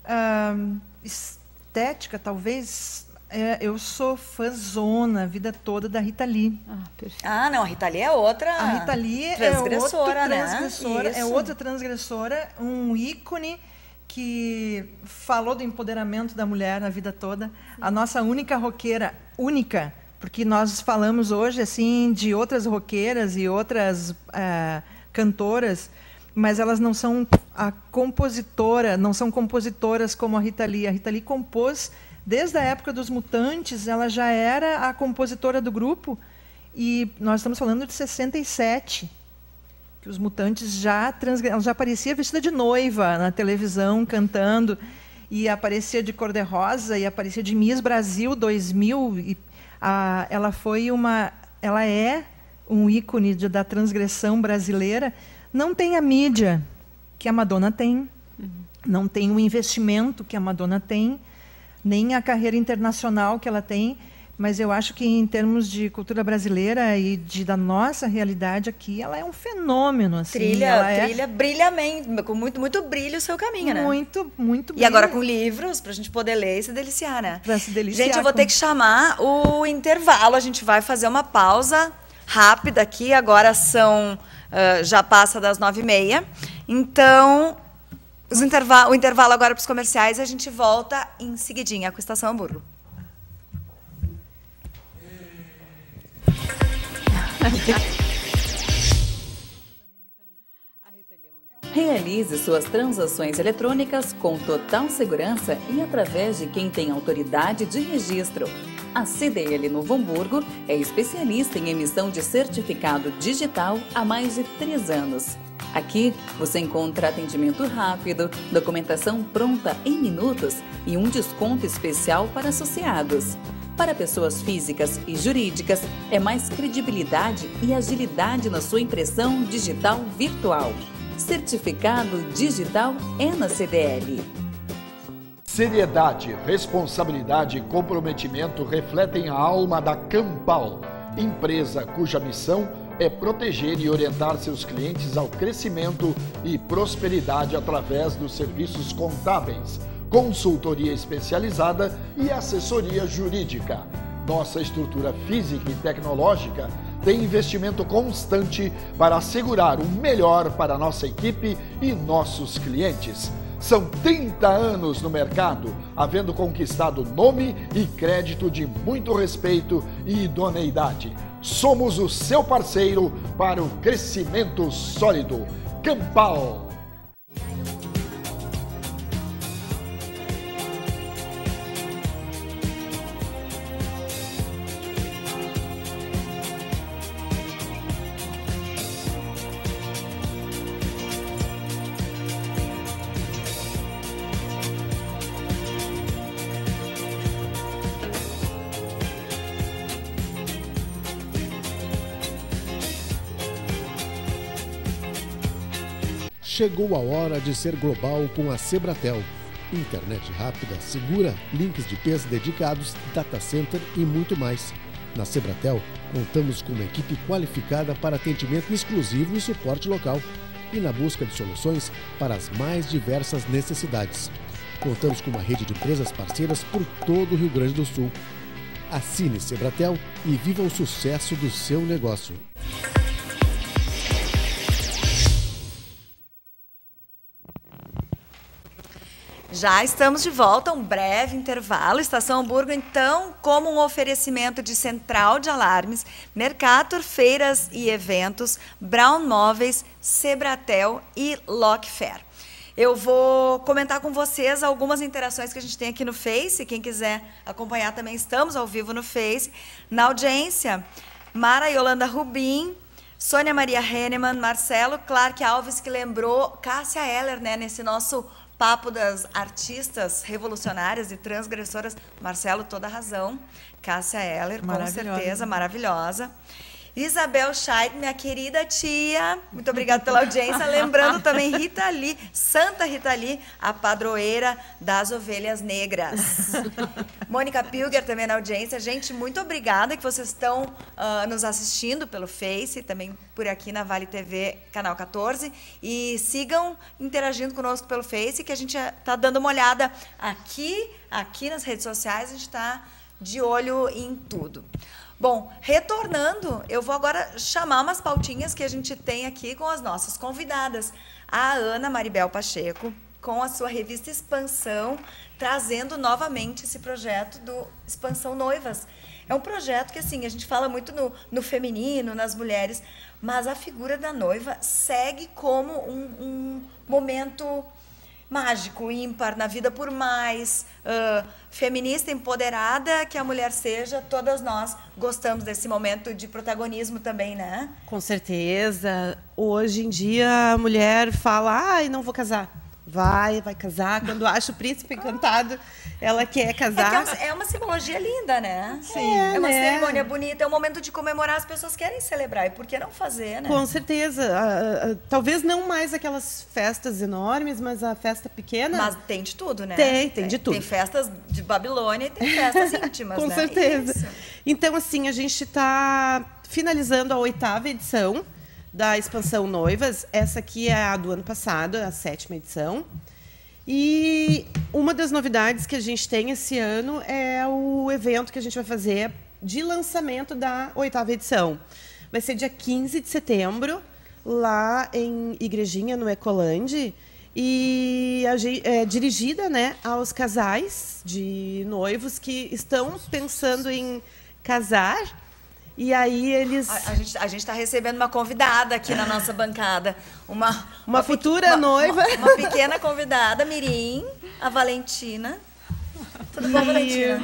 uh, estética, talvez. É, eu sou fãzona a vida toda da Rita Lee. Ah, ah, não, a Rita Lee é outra. A Rita Lee transgressora, é outra né? transgressora, Isso. é outra transgressora, um ícone que falou do empoderamento da mulher na vida toda. A nossa única roqueira, única, porque nós falamos hoje assim de outras roqueiras e outras uh, cantoras mas elas não são a compositora, não são compositoras como a Rita Lee. A Rita Lee compôs desde a época dos Mutantes, ela já era a compositora do grupo e nós estamos falando de 67, que os Mutantes já ela já aparecia vestida de noiva na televisão cantando e aparecia de cor de rosa e aparecia de Miss Brasil 2000 e a, ela foi uma ela é um ícone de, da transgressão brasileira não tem a mídia que a Madonna tem, uhum. não tem o investimento que a Madonna tem, nem a carreira internacional que ela tem, mas eu acho que em termos de cultura brasileira e de, da nossa realidade aqui, ela é um fenômeno. Assim, trilha, ela trilha é... com muito, muito brilho o seu caminho, né? Muito, muito brilho. E agora com livros, para a gente poder ler e se deliciar, né? Para se deliciar. Gente, eu vou com... ter que chamar o intervalo, a gente vai fazer uma pausa rápida aqui, agora são uh, já passa das nove e meia. Então, o intervalo agora para os comerciais e a gente volta em seguidinha com a Estação Hamburgo. Realize suas transações eletrônicas com total segurança e através de quem tem autoridade de registro. A CDL Novo Hamburgo é especialista em emissão de certificado digital há mais de três anos. Aqui você encontra atendimento rápido, documentação pronta em minutos e um desconto especial para associados. Para pessoas físicas e jurídicas, é mais credibilidade e agilidade na sua impressão digital virtual. Certificado digital é na CDL. Seriedade, responsabilidade e comprometimento refletem a alma da Campal, empresa cuja missão é proteger e orientar seus clientes ao crescimento e prosperidade através dos serviços contábeis, consultoria especializada e assessoria jurídica. Nossa estrutura física e tecnológica tem investimento constante para assegurar o melhor para nossa equipe e nossos clientes. São 30 anos no mercado, havendo conquistado nome e crédito de muito respeito e idoneidade. Somos o seu parceiro para o crescimento sólido. Campal Chegou a hora de ser global com a Sebratel. Internet rápida, segura, links de peso dedicados, data center e muito mais. Na Sebratel, contamos com uma equipe qualificada para atendimento exclusivo e suporte local e na busca de soluções para as mais diversas necessidades. Contamos com uma rede de empresas parceiras por todo o Rio Grande do Sul. Assine Sebratel e viva o sucesso do seu negócio. Já estamos de volta, um breve intervalo. Estação Hamburgo, então, como um oferecimento de central de alarmes, Mercator, feiras e eventos, Brown Móveis, Sebratel e Lockfair. Eu vou comentar com vocês algumas interações que a gente tem aqui no Face. Quem quiser acompanhar também estamos ao vivo no Face. Na audiência, Mara Yolanda Rubim, Sônia Maria Henneman, Marcelo Clark Alves, que lembrou Cássia Heller, né, nesse nosso papo das artistas revolucionárias e transgressoras. Marcelo, toda razão. Cássia Heller, com certeza, maravilhosa. Isabel Scheid, minha querida tia, muito obrigada pela audiência. Lembrando também Rita Lee, Santa Rita Lee, a padroeira das ovelhas negras. Mônica Pilger também na audiência. Gente, muito obrigada que vocês estão uh, nos assistindo pelo Face, também por aqui na Vale TV, canal 14. E sigam interagindo conosco pelo Face, que a gente está dando uma olhada aqui, aqui nas redes sociais, a gente está de olho em tudo. Bom, retornando, eu vou agora chamar umas pautinhas que a gente tem aqui com as nossas convidadas. A Ana Maribel Pacheco, com a sua revista Expansão, trazendo novamente esse projeto do Expansão Noivas. É um projeto que, assim, a gente fala muito no, no feminino, nas mulheres, mas a figura da noiva segue como um, um momento mágico, ímpar na vida, por mais uh, feminista, empoderada que a mulher seja, todas nós gostamos desse momento de protagonismo também, né? Com certeza. Hoje em dia a mulher fala, ai, não vou casar vai, vai casar. Quando acha o príncipe encantado, ela quer casar. É, que é uma simbologia linda, né? Sim. É, uma né? cerimônia bonita, é um momento de comemorar, as pessoas querem celebrar. E por que não fazer, né? Com certeza. Talvez não mais aquelas festas enormes, mas a festa pequena. Mas tem de tudo, né? Tem, tem de tudo. Tem festas de Babilônia e tem festas *laughs* íntimas, Com né? certeza. Isso. Então, assim, a gente está finalizando a oitava edição da expansão Noivas. Essa aqui é a do ano passado, a sétima edição. E uma das novidades que a gente tem esse ano é o evento que a gente vai fazer de lançamento da oitava edição. Vai ser dia 15 de setembro, lá em Igrejinha, no Ecolande. E é dirigida né, aos casais de noivos que estão pensando em casar e aí eles. A, a gente está recebendo uma convidada aqui na nossa bancada. Uma, uma, uma futura noiva. Uma, uma, pequena convidada, Mirim, a Valentina. Tudo bom, Valentina?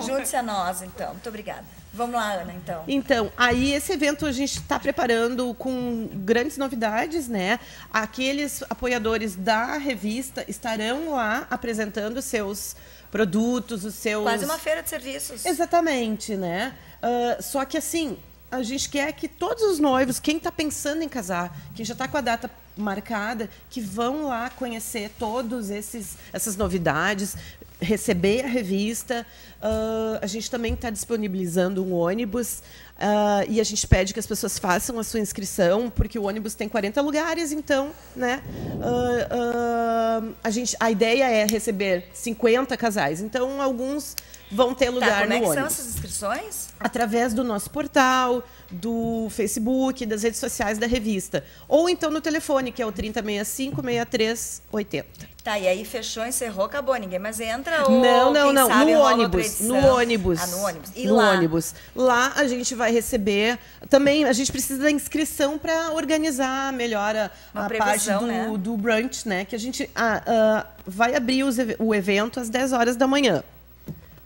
Junte-se a nós, então. Muito obrigada. Vamos lá, Ana, então. Então, aí esse evento a gente está preparando com grandes novidades, né? Aqueles apoiadores da revista estarão lá apresentando seus produtos, os seus. Quase uma feira de serviços. Exatamente, né? Uh, só que assim, a gente quer que todos os noivos, quem está pensando em casar, quem já está com a data marcada, que vão lá conhecer todos esses essas novidades, receber a revista. Uh, a gente também está disponibilizando um ônibus uh, e a gente pede que as pessoas façam a sua inscrição, porque o ônibus tem 40 lugares, então, né? Uh, a, gente, a ideia é receber 50 casais. Então, alguns vão ter tá, lugar tá, como no é que ônibus. são essas inscrições? Através do nosso portal, do Facebook, das redes sociais da revista. Ou então no telefone, que é o 3065 6380. Tá, e aí fechou, encerrou, acabou, ninguém mais entra ou Não, não, não, sabe, no ônibus, no ônibus. Ah, no ônibus. E no lá? ônibus. Lá a gente vai receber, também a gente precisa da inscrição para organizar melhor a, a parte do, né? do brunch, né, que a gente ah, ah, vai abrir os, o evento às 10 horas da manhã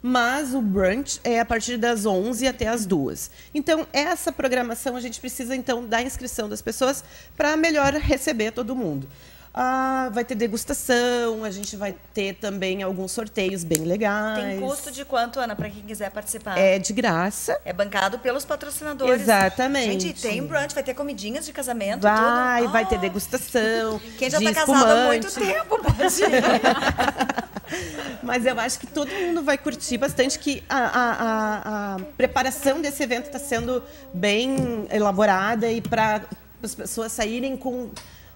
mas o brunch é a partir das 11 até as 2. Então, essa programação a gente precisa então da inscrição das pessoas para melhor receber todo mundo. Ah, vai ter degustação, a gente vai ter também alguns sorteios bem legais. Tem custo de quanto, Ana, para quem quiser participar? É de graça. É bancado pelos patrocinadores. Exatamente. Gente, tem brunch, vai ter comidinhas de casamento, vai, tudo. Vai, ter degustação. Quem já está casado há muito tempo pode ir. *laughs* Mas eu acho que todo mundo vai curtir bastante, que a, a, a, a preparação desse evento está sendo bem elaborada e para as pessoas saírem com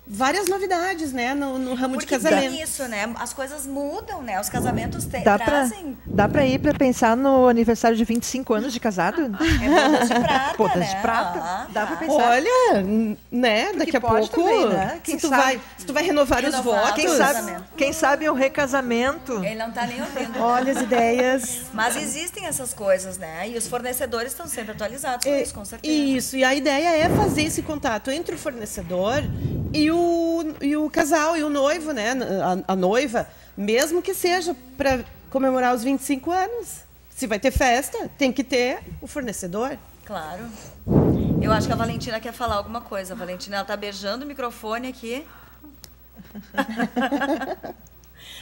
várias novidades, né, no, no ramo Porque de casamento. Tem isso, né? As coisas mudam, né? Os casamentos te, dá trazem. Pra, dá para ir para pensar no aniversário de 25 anos de casado? *laughs* É bodas de prata, *laughs* bodas né? de prata. Ah, dá para pensar. Olha, né? Porque daqui a pouco, também, né? Quem se tu sabe, vai, se tu vai renovar, renovar os votos, quem sabe, quem sabe o recasamento. Ele não está nem ouvindo. *laughs* Olha as ideias. Mas existem essas coisas, né? E os fornecedores estão sempre atualizados com é, isso, com certeza. Isso. E a ideia é fazer esse contato entre o fornecedor e o, e o casal, e o noivo, né? A, a noiva, mesmo que seja para comemorar os 25 anos. Se vai ter festa, tem que ter o fornecedor. Claro. Eu acho que a Valentina quer falar alguma coisa. A Valentina, ela tá beijando o microfone aqui. *laughs*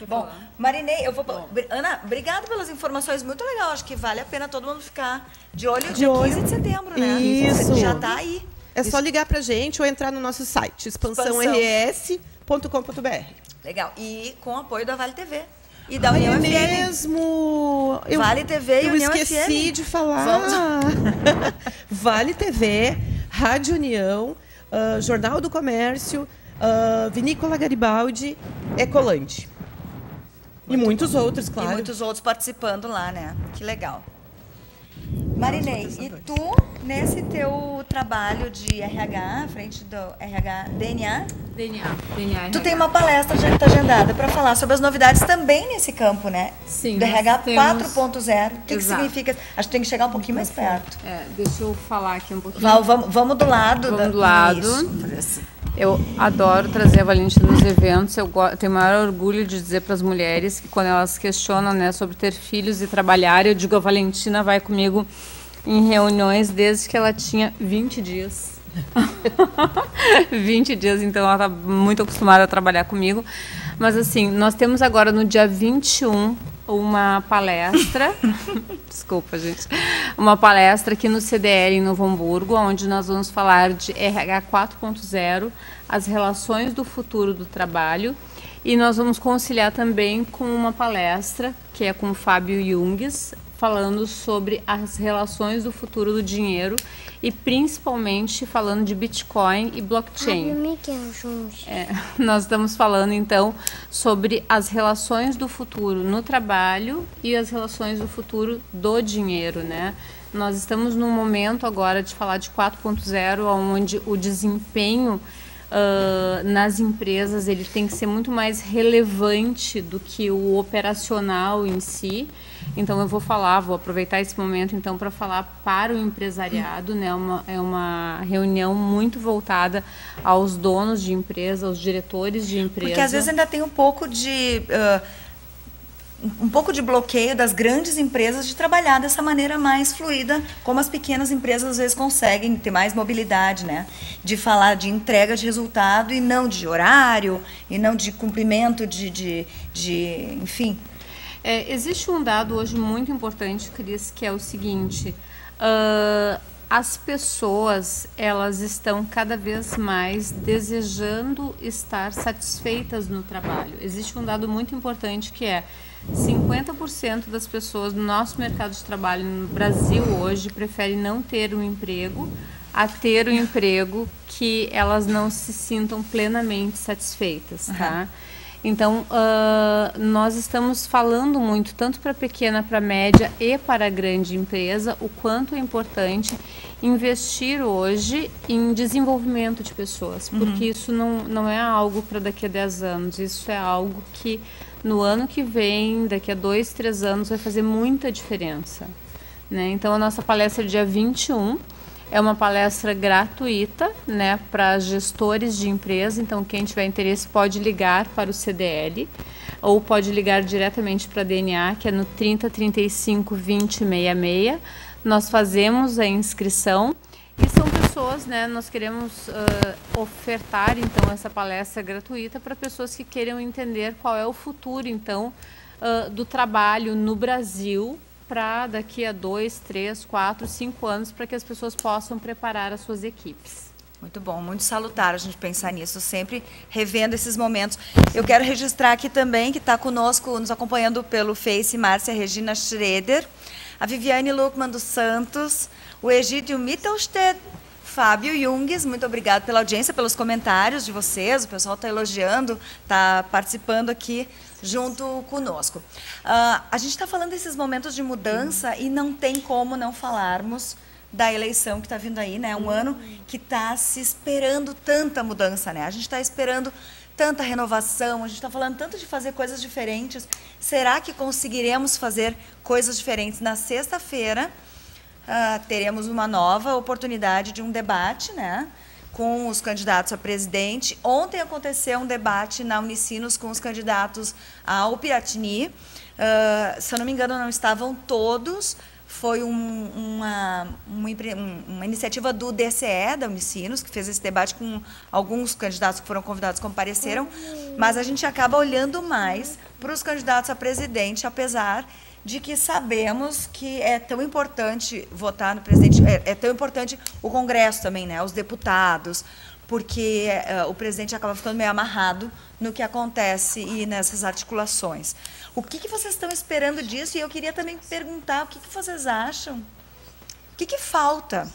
Bom, Marinei, eu vou. Bom. Ana, obrigada pelas informações. Muito legal. Acho que vale a pena todo mundo ficar de olho de dia olho. 15 de setembro, né? Isso. Já está aí. É só ligar para a gente ou entrar no nosso site, expansãores.com.br. Legal. E com apoio da Vale TV. E da União é FM. mesmo. Eu, vale TV e eu União esqueci de falar. *laughs* vale TV, Rádio União, uh, Jornal do Comércio, uh, Vinícola Garibaldi, Ecolante. Muito e muitos bom. outros, claro. E muitos outros participando lá, né? Que legal. Marinei, e tu, nesse teu trabalho de RH, frente do RH DNA? DNA, DNA. Tu tem uma palestra já está agendada para falar sobre as novidades também nesse campo, né? Sim. Do RH temos... 4.0. O que, que, significa? Acho que tem que chegar um pouquinho mais perto. É, deixa eu falar aqui um pouquinho. Vamos, vamos do lado. Vamos da... do lado. Isso. Eu adoro trazer a Valentina nos eventos. Eu tenho o maior orgulho de dizer para as mulheres que quando elas questionam né, sobre ter filhos e trabalhar, eu digo a Valentina vai comigo em reuniões desde que ela tinha 20 dias. *laughs* 20 dias, então ela está muito acostumada a trabalhar comigo. Mas assim, nós temos agora no dia 21 uma palestra, *laughs* desculpa gente, uma palestra aqui no CDL em Novo Hamburgo, onde nós vamos falar de RH 4.0, as relações do futuro do trabalho, e nós vamos conciliar também com uma palestra que é com o Fábio Jungs, falando sobre as relações do futuro do dinheiro e principalmente falando de Bitcoin e blockchain. É, *laughs* nós estamos falando então sobre as relações do futuro no trabalho e as relações do futuro do dinheiro, né? Nós estamos num momento agora de falar de 4.0, onde o desempenho Uh, nas empresas ele tem que ser muito mais relevante do que o operacional em si. Então eu vou falar, vou aproveitar esse momento então para falar para o empresariado, né? Uma, é uma reunião muito voltada aos donos de empresa, aos diretores de empresa. Porque às vezes ainda tem um pouco de uh um pouco de bloqueio das grandes empresas de trabalhar dessa maneira mais fluida, como as pequenas empresas às vezes conseguem ter mais mobilidade, né? De falar de entrega de resultado e não de horário, e não de cumprimento de, de, de enfim, é, existe um dado hoje muito importante, Cris, que é o seguinte: uh, as pessoas elas estão cada vez mais desejando estar satisfeitas no trabalho. Existe um dado muito importante que é 50% das pessoas no nosso mercado de trabalho no Brasil hoje preferem não ter um emprego a ter um emprego que elas não se sintam plenamente satisfeitas, tá? Uhum. Então, uh, nós estamos falando muito, tanto para pequena, para média e para grande empresa, o quanto é importante investir hoje em desenvolvimento de pessoas, uhum. porque isso não, não é algo para daqui a 10 anos, isso é algo que no ano que vem, daqui a dois, três anos, vai fazer muita diferença. Né? Então, a nossa palestra é dia 21 é uma palestra gratuita né, para gestores de empresa, então quem tiver interesse pode ligar para o CDL ou pode ligar diretamente para a DNA, que é no 30 35 20 66. Nós fazemos a inscrição e são pessoas, né, nós queremos uh, ofertar então essa palestra gratuita para pessoas que queiram entender qual é o futuro então uh, do trabalho no Brasil para daqui a dois, três, quatro, cinco anos, para que as pessoas possam preparar as suas equipes. Muito bom, muito salutar a gente pensar nisso, sempre revendo esses momentos. Eu quero registrar aqui também que está conosco, nos acompanhando pelo Face, Márcia Regina Schroeder, a Viviane Luckman dos Santos, o Egídio Mittelstedt, Fábio Junges, muito obrigado pela audiência, pelos comentários de vocês, o pessoal está elogiando, está participando aqui junto conosco. Uh, a gente está falando desses momentos de mudança e não tem como não falarmos da eleição que está vindo aí, né? Um ano que está se esperando tanta mudança, né? A gente está esperando tanta renovação, a gente está falando tanto de fazer coisas diferentes. Será que conseguiremos fazer coisas diferentes? Na sexta-feira uh, teremos uma nova oportunidade de um debate, né? Com os candidatos a presidente. Ontem aconteceu um debate na Unicinos com os candidatos ao Piratini. Uh, se eu não me engano, não estavam todos. Foi um, uma, uma, uma, iniciativa do DCE, da Unicinos, que fez esse debate com alguns candidatos que foram convidados compareceram. Mas a gente acaba olhando mais para os candidatos a presidente, apesar de que sabemos que é tão importante votar no presidente, é, é tão importante o Congresso também, né, os deputados, porque é, o presidente acaba ficando meio amarrado no que acontece e nessas articulações. O que, que vocês estão esperando disso? E eu queria também perguntar o que, que vocês acham? O que, que falta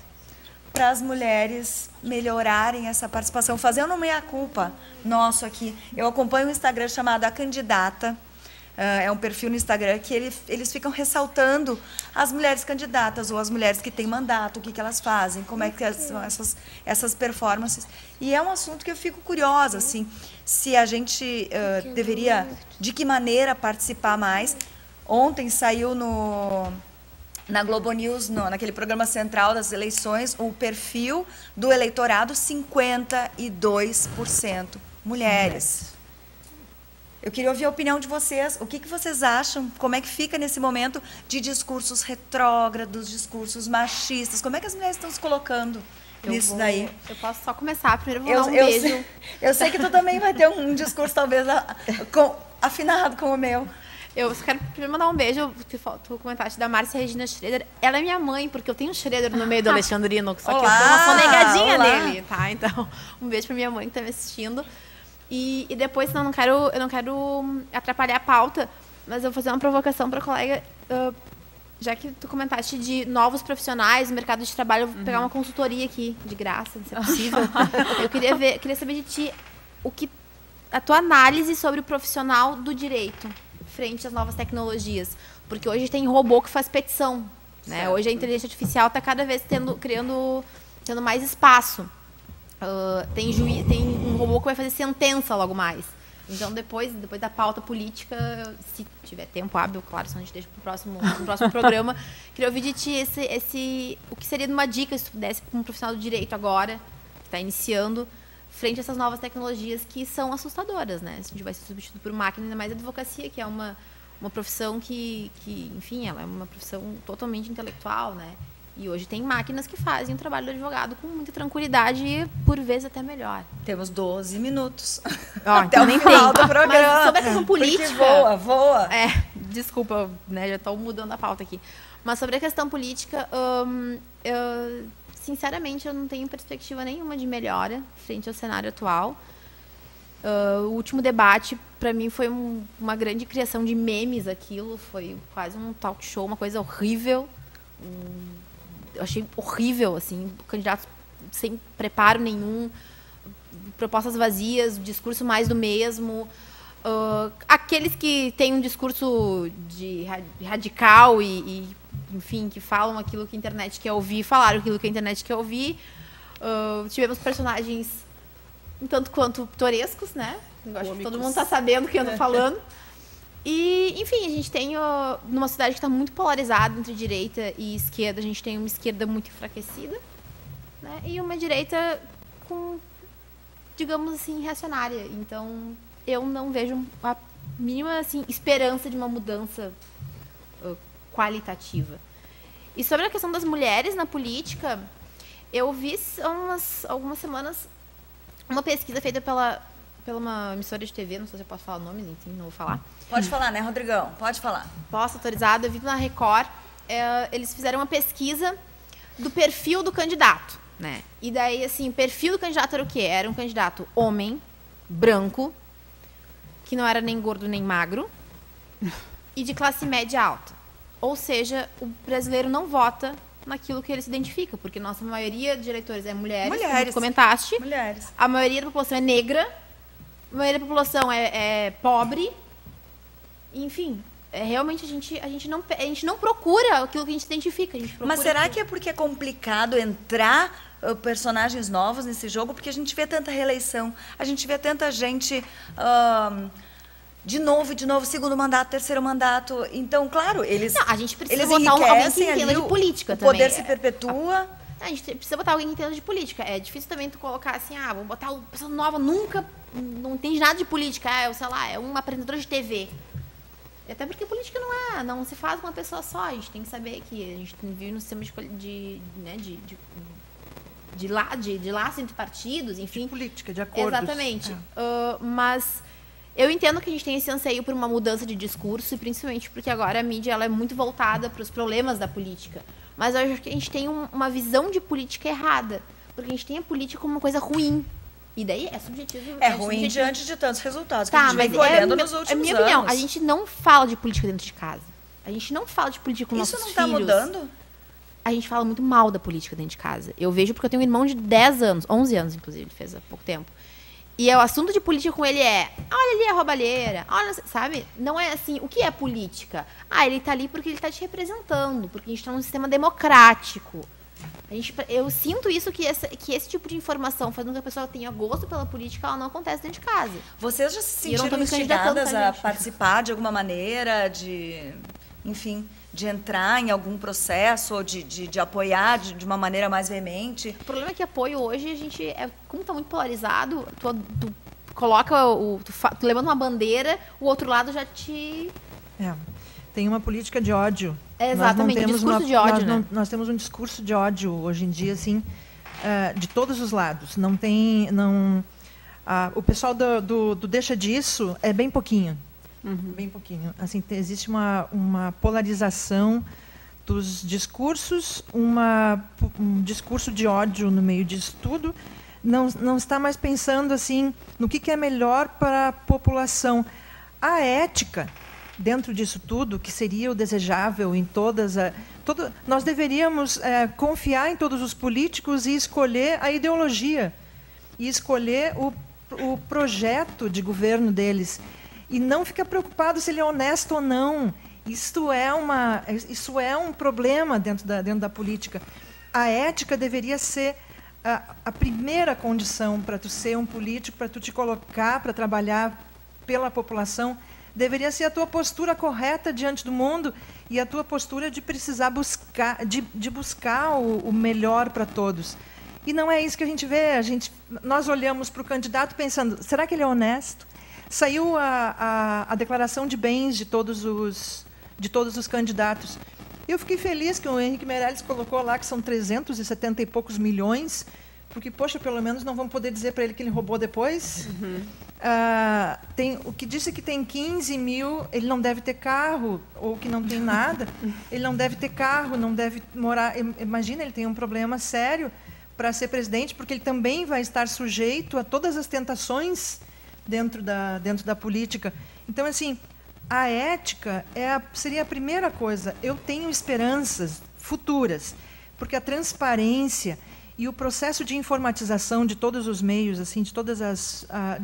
para as mulheres melhorarem essa participação? Fazendo meia-culpa nosso aqui. Eu acompanho um Instagram chamado A Candidata, Uh, é um perfil no Instagram que ele, eles ficam ressaltando as mulheres candidatas ou as mulheres que têm mandato, o que, que elas fazem, como é que são essas, essas performances. E é um assunto que eu fico curiosa, assim, se a gente uh, deveria, de que maneira participar mais. Ontem saiu no na Globo News, no, naquele programa central das eleições, o perfil do eleitorado 52% mulheres. Eu queria ouvir a opinião de vocês. O que, que vocês acham? Como é que fica nesse momento de discursos retrógrados, discursos machistas? Como é que as mulheres estão se colocando eu nisso vou, daí? Eu posso só começar. Primeiro vou eu, dar um eu beijo. Sei, *laughs* eu sei que tu também vai ter um discurso talvez com, afinado com o meu. Eu quero primeiro mandar um beijo, tu, tu comentaste da Márcia Regina Schroeder. Ela é minha mãe, porque eu tenho um Schroeder no meio do *laughs* Alexandrino, só que olá, eu dou uma sonegadinha olá. nele, tá? Então, um beijo pra minha mãe que tá me assistindo. E, e depois, não, não quero, eu não quero atrapalhar a pauta, mas eu vou fazer uma provocação para a colega. Uh, já que tu comentaste de novos profissionais mercado de trabalho, eu vou pegar uhum. uma consultoria aqui, de graça, se é *laughs* possível. eu queria, ver, queria saber de ti o que a tua análise sobre o profissional do direito frente às novas tecnologias. Porque hoje tem robô que faz petição. Né? Hoje a inteligência artificial está cada vez tendo, criando, tendo mais espaço. Uh, tem, juiz, tem um robô que vai fazer sentença logo mais. Então, depois, depois da pauta política, se tiver tempo hábil, claro, só a gente deixa para o próximo, pro próximo *laughs* programa, queria ouvir de ti esse, esse, o que seria uma dica, se tu pudesse, para um profissional do direito agora, que está iniciando, frente a essas novas tecnologias que são assustadoras, né? Se a gente vai ser substituído por máquina, ainda mais a advocacia, que é uma, uma profissão que, que, enfim, ela é uma profissão totalmente intelectual, né? E hoje tem máquinas que fazem o trabalho do advogado com muita tranquilidade e, por vezes, até melhor. Temos 12 minutos. Ó, *laughs* até então o final tem. do programa. Mas sobre a questão política... Porque voa, voa. É, desculpa, né, já estou mudando a pauta aqui. Mas sobre a questão política, hum, sinceramente, eu não tenho perspectiva nenhuma de melhora frente ao cenário atual. Uh, o último debate, para mim, foi um, uma grande criação de memes aquilo. Foi quase um talk show, uma coisa horrível. Um, eu achei horrível, assim, candidatos sem preparo nenhum, propostas vazias, discurso mais do mesmo. Uh, aqueles que têm um discurso de radical e, e, enfim, que falam aquilo que a internet quer ouvir, falaram aquilo que a internet quer ouvir. Uh, tivemos personagens um tanto quanto pitorescos, né? Eu acho que todo mundo está sabendo o que eu estou falando. E, enfim, a gente tem, uh, numa cidade que está muito polarizada entre direita e esquerda, a gente tem uma esquerda muito enfraquecida, né? E uma direita com, digamos assim, reacionária. Então, eu não vejo a mínima, assim, esperança de uma mudança uh, qualitativa. E sobre a questão das mulheres na política, eu vi umas, algumas semanas uma pesquisa feita pela, pela uma emissora de TV, não sei se eu posso falar nomes, enfim, não vou falar. Pode falar, né, Rodrigão? Pode falar. Posso, autorizado. Eu vi na Record, é, eles fizeram uma pesquisa do perfil do candidato, né? E daí, assim, o perfil do candidato era o quê? Era um candidato homem, branco, que não era nem gordo nem magro, e de classe média alta. Ou seja, o brasileiro não vota naquilo que ele se identifica, porque nossa maioria de eleitores é mulheres, mulheres. como comentaste. Mulheres. A maioria da população é negra, a maioria da população é, é pobre. Enfim, é, realmente a gente, a, gente não, a gente não procura aquilo que a gente identifica. Mas será aquilo. que é porque é complicado entrar personagens novos nesse jogo? Porque a gente vê tanta reeleição, a gente vê tanta gente. Uh, de novo, de novo, segundo mandato, terceiro mandato. Então, claro, eles. Não, a gente precisa botar alguém que entenda de política o também. O poder se perpetua. A gente precisa botar alguém que entenda de política. É difícil também tu colocar assim, ah, vou botar uma pessoa nova, nunca não entende nada de política. Eu sei lá, é um apresentador de TV. Até porque política não é, não se faz com uma pessoa só. A gente tem que saber que a gente vive no sistema de, de, né, de, de, de, la, de, de laço entre partidos, enfim. De política, de acordo. Exatamente. É. Uh, mas eu entendo que a gente tem esse anseio por uma mudança de discurso, e principalmente porque agora a mídia ela é muito voltada para os problemas da política. Mas eu acho que a gente tem um, uma visão de política errada. Porque a gente tem a política como uma coisa ruim. E daí é subjetivo. É, é ruim subjetivo. diante de tantos resultados que tá, a gente vem colhendo é, nos últimos é minha anos. opinião. A gente não fala de política dentro de casa. A gente não fala de política com Isso nossos filhos. Isso não está mudando? A gente fala muito mal da política dentro de casa. Eu vejo porque eu tenho um irmão de 10 anos, 11 anos, inclusive, ele fez há pouco tempo. E é, o assunto de política com ele é, olha ali a roubalheira, olha, sabe? Não é assim, o que é política? Ah, ele está ali porque ele está te representando, porque a gente está num sistema democrático. A gente, eu sinto isso que, essa, que esse tipo de informação fazendo com que a pessoa tenha gosto pela política, ela não acontece dentro de casa. Vocês já se sentiram instigadas a participar de alguma maneira, de, enfim, de entrar em algum processo ou de, de, de apoiar de, de, uma maneira mais veemente? O problema é que apoio hoje, a gente, é, como está muito polarizado, tu, tu coloca o. Tu, tu, levanta uma bandeira, o outro lado já te. É. Tem uma política de ódio. Exatamente, nós discurso uma, de ódio. Nós, né? não, nós, temos um discurso de ódio hoje em dia, assim, uh, de todos os lados. Não tem. Não, uh, o pessoal do, do, do Deixa Disso é bem pouquinho. Uhum. Bem pouquinho. Assim, existe uma, uma polarização dos discursos, uma, um discurso de ódio no meio disso tudo. Não, não está mais pensando assim no que, que é melhor para a população. A ética dentro disso tudo, que seria o desejável em todas a, todo, nós deveríamos é, confiar em todos os políticos e escolher a ideologia e escolher o, o projeto de governo deles e não fica preocupado se ele é honesto ou não. Isso é, uma, isso é um problema dentro da, dentro da política. A ética deveria ser a, a primeira condição para tu ser um político, para tu te colocar, para trabalhar pela população. Deveria ser a tua postura correta diante do mundo e a tua postura de precisar buscar, de, de buscar o, o melhor para todos. E não é isso que a gente vê. A gente, nós olhamos para o candidato pensando: será que ele é honesto? Saiu a, a, a declaração de bens de todos os, de todos os candidatos. Eu fiquei feliz que o Henrique Meirelles colocou lá que são 370 e poucos milhões, porque, poxa, pelo menos não vamos poder dizer para ele que ele roubou depois. Uhum. Uh, tem, o que disse que tem 15 mil, ele não deve ter carro, ou que não tem nada, *laughs* ele não deve ter carro, não deve morar. Imagina, ele tem um problema sério para ser presidente, porque ele também vai estar sujeito a todas as tentações dentro da, dentro da política. Então, assim, a ética é a, seria a primeira coisa. Eu tenho esperanças futuras, porque a transparência e o processo de informatização de todos os meios, assim, de todas as a,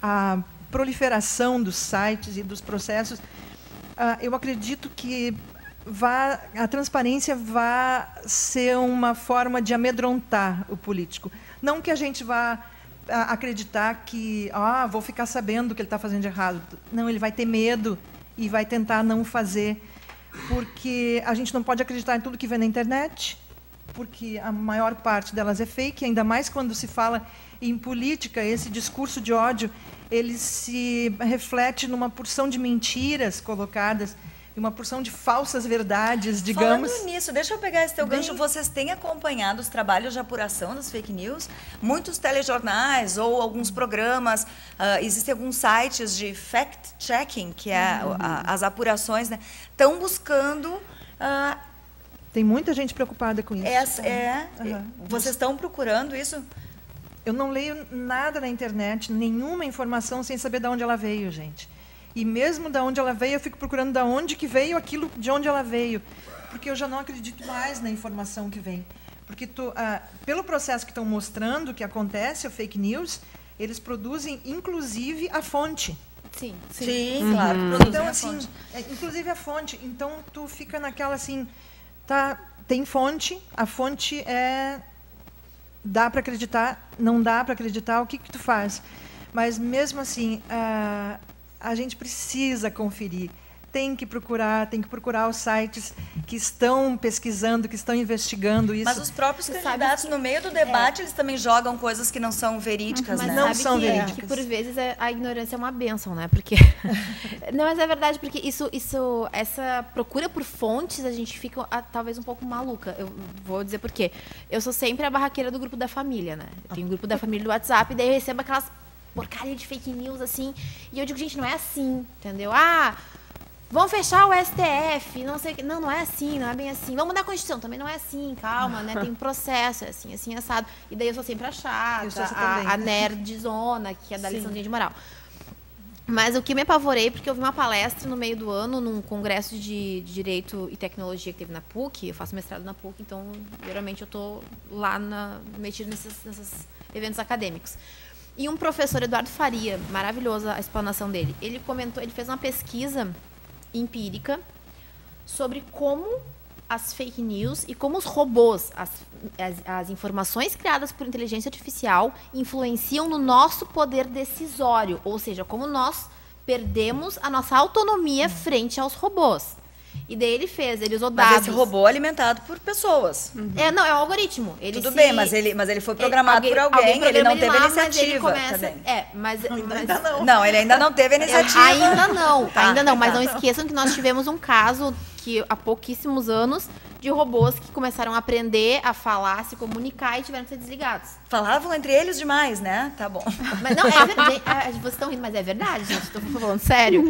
a proliferação dos sites e dos processos, uh, eu acredito que vá, a transparência vai ser uma forma de amedrontar o político. Não que a gente vá acreditar que ah, vou ficar sabendo o que ele está fazendo de errado. Não, ele vai ter medo e vai tentar não fazer, porque a gente não pode acreditar em tudo que vê na internet, porque a maior parte delas é fake, ainda mais quando se fala em política, esse discurso de ódio, ele se reflete numa porção de mentiras colocadas e uma porção de falsas verdades, digamos. Falando nisso, deixa eu pegar esse teu Bem... gancho. Vocês têm acompanhado os trabalhos de apuração das fake news? Muitos telejornais ou alguns programas, uh, existem alguns sites de fact-checking, que é uhum. a, as apurações, né? Estão buscando... Uh, Tem muita gente preocupada com isso. Essa, é, uhum. Vocês estão procurando isso? Eu não leio nada na internet, nenhuma informação sem saber de onde ela veio, gente. E mesmo da onde ela veio, eu fico procurando da onde que veio aquilo de onde ela veio, porque eu já não acredito mais na informação que vem. Porque tu, ah, pelo processo que estão mostrando que acontece, o fake news, eles produzem inclusive a fonte. Sim, sim, sim uhum. claro. Então assim, é, inclusive a fonte. Então tu fica naquela assim, tá? Tem fonte, a fonte é dá para acreditar, não dá para acreditar, o que que tu faz? Mas mesmo assim, ah, a gente precisa conferir. Tem que procurar, tem que procurar os sites que estão pesquisando, que estão investigando isso. Mas os próprios Você candidatos, que... no meio do debate, é. eles também jogam coisas que não são verídicas, mas né? Não são que, verídicas. Que por vezes é, a ignorância é uma benção, né? Porque *laughs* não, mas é verdade, porque isso, isso, essa procura por fontes, a gente fica ah, talvez um pouco maluca. Eu vou dizer por quê. Eu sou sempre a barraqueira do grupo da família, né? Eu tenho um grupo da família do WhatsApp, e daí eu recebo aquelas porcaria de fake news, assim. E eu digo, gente, não é assim, entendeu? Ah, vão fechar o STF, não sei o que. Não, não é assim, não é bem assim. Vamos mudar a Constituição, também não é assim, calma, né? Tem um processo, é assim, assim, assado. E daí eu sou sempre a chata, a, a nerdzona, que é da Sim. liçãozinha de moral. Mas o que me apavorei, porque eu vi uma palestra no meio do ano, num congresso de, de Direito e Tecnologia que teve na PUC. Eu faço mestrado na PUC, então, geralmente, eu estou lá na, metido nesses, nesses eventos acadêmicos. E um professor, Eduardo Faria, maravilhosa a explanação dele. Ele comentou, ele fez uma pesquisa empírica sobre como as fake news e como os robôs, as, as, as, informações criadas por inteligência artificial influenciam no nosso poder decisório, ou seja, como nós perdemos a nossa autonomia frente aos robôs. E daí ele fez, ele usou dados. Mas esse robô é alimentado por pessoas. Uhum. É, não, é um algoritmo. Ele Tudo se... bem, mas ele, mas ele foi programado ele, alguém, por alguém, ele não teve lá, iniciativa. Começa, também. É, mas, ainda, mas... ainda não. Não, ele ainda não teve iniciativa. Ainda não, tá, ainda não, mas tá. não esqueçam que nós tivemos um caso que há pouquíssimos anos de robôs que começaram a aprender a falar, se comunicar e tiveram que ser desligados. Falavam entre eles demais, né? Tá bom. Mas não, é verdade. É, vocês estão rindo, mas é verdade, gente. Estou falando sério.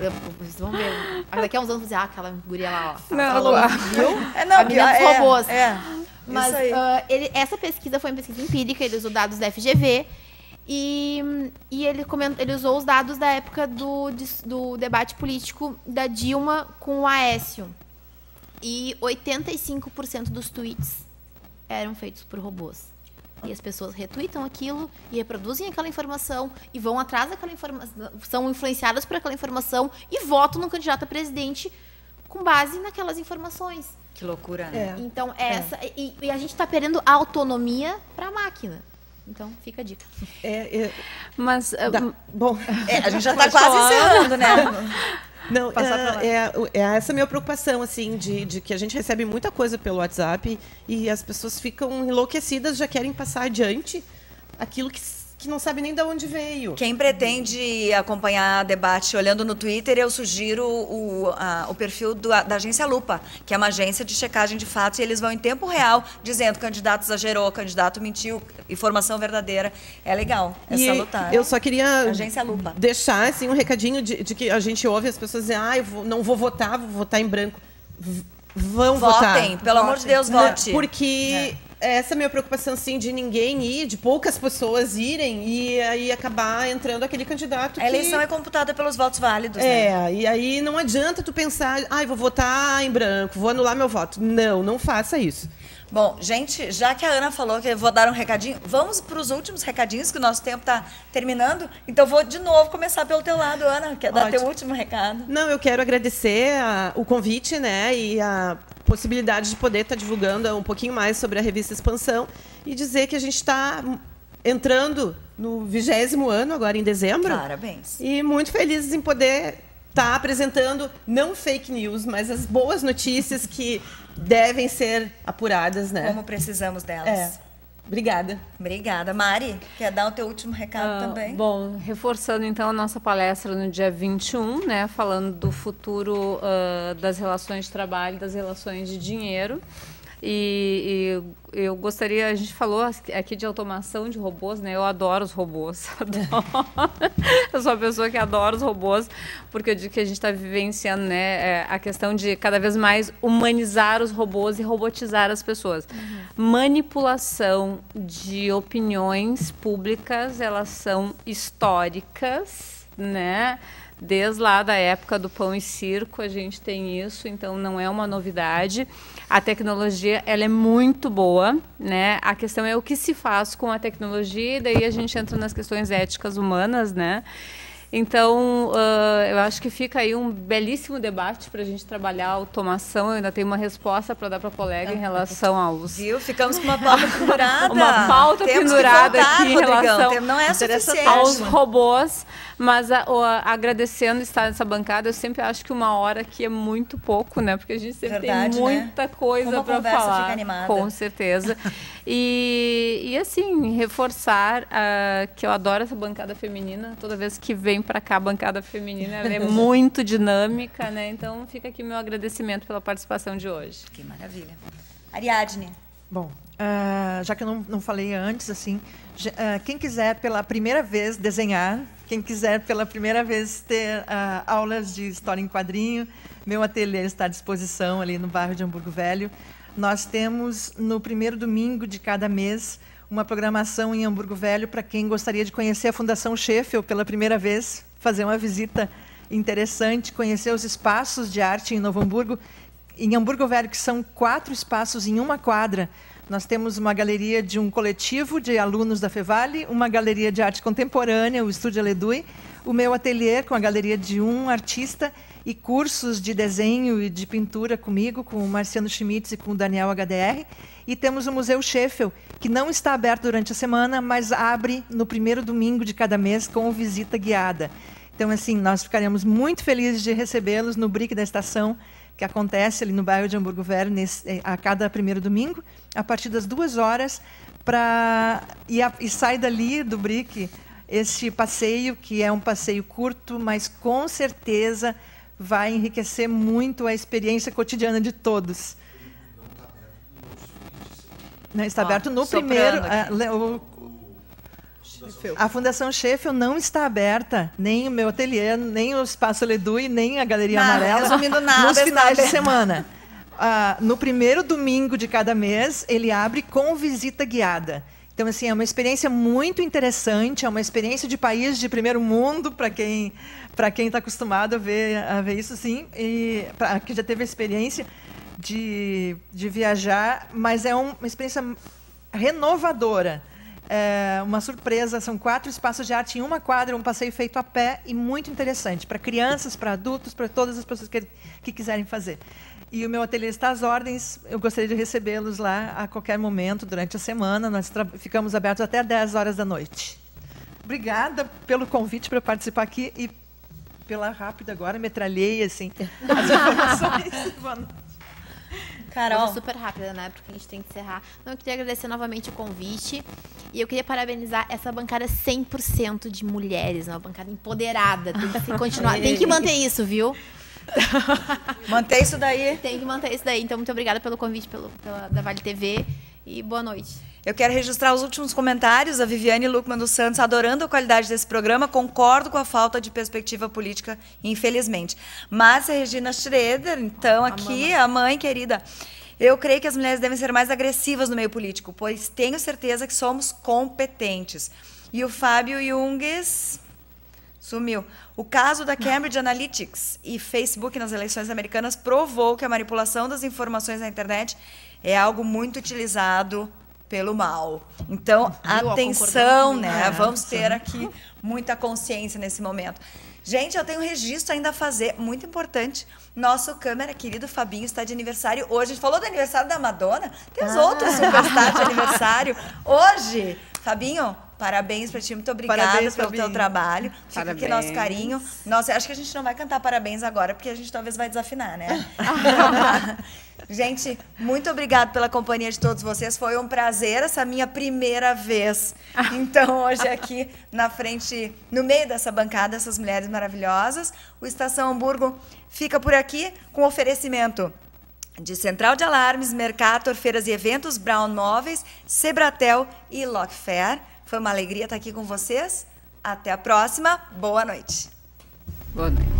Eu, vocês vão ver. Daqui a uns anos, dizer, ah, aquela guria lá, ó. Não, falou, viu? É, não, a menina dos é, robôs. É, mas uh, ele, essa pesquisa foi uma pesquisa empírica, ele usou dados da FGV e, e ele, comentou, ele usou os dados da época do, do debate político da Dilma com o Aécio. E 85% dos tweets eram feitos por robôs. E as pessoas retweetam aquilo e reproduzem aquela informação e vão atrás daquela informação, são influenciadas por aquela informação e votam no candidato a presidente com base naquelas informações. Que loucura, né? É. Então, essa. É. E, e, a gente está perdendo a autonomia para a máquina. Então, fica a dica. É, é... Mas. Da, bom. É, a gente já *laughs* está quase encerrando, né? *laughs* Não, é, é, é, essa minha preocupação, assim, de, de que a gente recebe muita coisa pelo WhatsApp e as pessoas ficam enlouquecidas, já querem passar adiante aquilo que que não sabe nem de onde veio. Quem pretende acompanhar debate olhando no Twitter, eu sugiro o, a, o perfil do, da agência Lupa, que é uma agência de checagem de fatos, e eles vão em tempo real dizendo candidato exagerou, candidato mentiu, informação verdadeira. É legal, é e salutar. Eu só queria agência Lupa. deixar assim, um recadinho de, de, que a gente ouve as pessoas dizer, ah, eu vou, não vou votar, vou votar em branco. V vão Votem, votar. pelo Votem. amor de Deus, vote. Porque... É essa é a minha preocupação, assim, de ninguém ir, de poucas pessoas irem e aí acabar entrando aquele candidato. A eleição é computada pelos votos válidos, é, né? e aí não adianta tu pensar, ai, ah, vou votar em branco, vou anular meu voto. Não, não faça isso. Bom, gente, já que a Ana falou que eu vou dar um recadinho, vamos para os últimos recadinhos, que o nosso tempo está terminando. Então, vou de novo começar pelo teu lado, Ana. Quer dar Ótimo. teu último recado? Não, eu quero agradecer a, o convite, né, e a possibilidade de poder estar tá divulgando um pouquinho mais sobre a revista Expansão e dizer que a gente está entrando no vigésimo ano, agora em dezembro. Parabéns. E muito felizes em poder estar tá apresentando não fake news, mas as boas notícias que devem ser apuradas, né? Como precisamos delas. É. Obrigada. Obrigada. Mari, quer dar o teu último recado uh, também? Bom, reforçando então a nossa palestra no dia 21, né, falando do futuro uh, das relações de trabalho, das relações de dinheiro. E, e, eu gostaria, a gente falou aqui de automação de robôs, né? Eu adoro os robôs. *laughs* Adoro. eu sou uma pessoa que adora os robôs, porque eu digo que a gente está vivenciando né, é, a questão de cada vez mais humanizar os robôs e robotizar as pessoas. Uhum. Manipulação de opiniões públicas, elas são históricas, né? Desde lá da época do pão e circo a gente tem isso, então não é uma novidade. A tecnologia ela é muito boa, né? A questão é o que se faz com a tecnologia e daí a gente entra nas questões éticas humanas, né? Então, uh, eu acho que fica aí um belíssimo debate para a gente trabalhar a automação. Eu ainda tenho uma resposta para dar para a colega em relação aos. Viu? Ficamos com uma pauta *laughs* pendurada. uma pauta Temos pendurada voltar, aqui em relação Não é aos robôs. Mas a, a, agradecendo estar nessa bancada, eu sempre acho que uma hora aqui é muito pouco, né? Porque a gente sempre Verdade, tem né? muita né? coisa para falar. Fica animada. Com certeza. *laughs* e, e assim, reforçar uh, que eu adoro essa bancada feminina. Toda vez que vem para cá a bancada feminina, ela é *laughs* muito dinâmica, né? Então fica aqui meu agradecimento pela participação de hoje. Que maravilha. Ariadne. Bom, uh, já que eu não, não falei antes, assim, uh, quem quiser pela primeira vez desenhar, quem quiser pela primeira vez ter uh, aulas de história em quadrinho, meu ateliê está à disposição ali no bairro de Hamburgo Velho. Nós temos no primeiro domingo de cada mês uma programação em Hamburgo Velho para quem gostaria de conhecer a Fundação Sheffield pela primeira vez, fazer uma visita interessante, conhecer os espaços de arte em Novo Hamburgo. Em Hamburgo Velho, que são quatro espaços em uma quadra, nós temos uma galeria de um coletivo de alunos da Fevale, uma galeria de arte contemporânea, o Estúdio Aledui, o meu ateliê com a galeria de um artista e cursos de desenho e de pintura comigo, com o Marciano Schmitz e com o Daniel HDR. E temos o Museu Sheffield, que não está aberto durante a semana, mas abre no primeiro domingo de cada mês com visita guiada. Então, assim, nós ficaremos muito felizes de recebê-los no BRIC da Estação, que acontece ali no bairro de Hamburgo Velho nesse, eh, a cada primeiro domingo, a partir das duas horas, pra, e, e sai dali do BRIC este passeio, que é um passeio curto, mas com certeza vai enriquecer muito a experiência cotidiana de todos. Não, está aberto no primeiro. A, o, a Fundação Sheffield não está aberta, nem o meu ateliê, nem o Espaço Ledui, nem a Galeria nada, Amarela, resumindo nada, nos finais de semana. Uh, no primeiro domingo de cada mês, ele abre com visita guiada. Então, assim, é uma experiência muito interessante, é uma experiência de país de primeiro mundo, para quem para quem está acostumado a ver, a ver isso, sim, e para quem já teve a experiência de, de viajar, mas é um, uma experiência renovadora é uma surpresa. São quatro espaços de arte em uma quadra, um passeio feito a pé e muito interessante para crianças, para adultos, para todas as pessoas que, que quiserem fazer. E o meu ateliê está às ordens. Eu gostaria de recebê-los lá a qualquer momento durante a semana. Nós ficamos abertos até 10 horas da noite. Obrigada pelo convite para participar aqui e pela rápida agora metralhei assim *laughs* as informações. Carol. Super rápida, né? Porque a gente tem que encerrar. Então, eu queria agradecer novamente o convite. E eu queria parabenizar essa bancada 100% de mulheres, né? uma bancada empoderada. Tem que continuar, tem que manter isso, viu? manter isso daí. Tem que manter isso daí. Então, muito obrigada pelo convite pelo, pela, da Vale TV e boa noite. Eu quero registrar os últimos comentários. A Viviane Lucman dos Santos, adorando a qualidade desse programa, concordo com a falta de perspectiva política, infelizmente. Mas a Regina Schroeder, então, aqui, a, a mãe querida. Eu creio que as mulheres devem ser mais agressivas no meio político, pois tenho certeza que somos competentes. E o Fábio Junges sumiu. O caso da Cambridge *laughs* Analytics e Facebook nas eleições americanas provou que a manipulação das informações na internet é algo muito utilizado pelo mal. Então, Viu, atenção, né? É, Vamos ter aqui muita consciência nesse momento. Gente, eu tenho um registro ainda a fazer, muito importante. Nosso câmera querido Fabinho está de aniversário hoje. A gente falou do aniversário da Madonna, tem os ah. outros superstars de aniversário hoje. Fabinho, Parabéns para ti, muito obrigada parabéns, pelo Fabinho. teu trabalho. Fica parabéns. aqui nosso carinho. Nossa, acho que a gente não vai cantar parabéns agora, porque a gente talvez vai desafinar, né? *laughs* gente, muito obrigada pela companhia de todos vocês. Foi um prazer essa minha primeira vez. *laughs* Então, hoje aqui na frente, no meio dessa bancada, essas mulheres maravilhosas. O Estação Hamburgo fica por aqui com oferecimento de Central de Alarmes, Mercator, Feiras e Eventos, Brown Móveis, Sebratel e Lockfair. Foi uma alegria estar aqui com vocês. Até a próxima. Boa noite. Boa noite.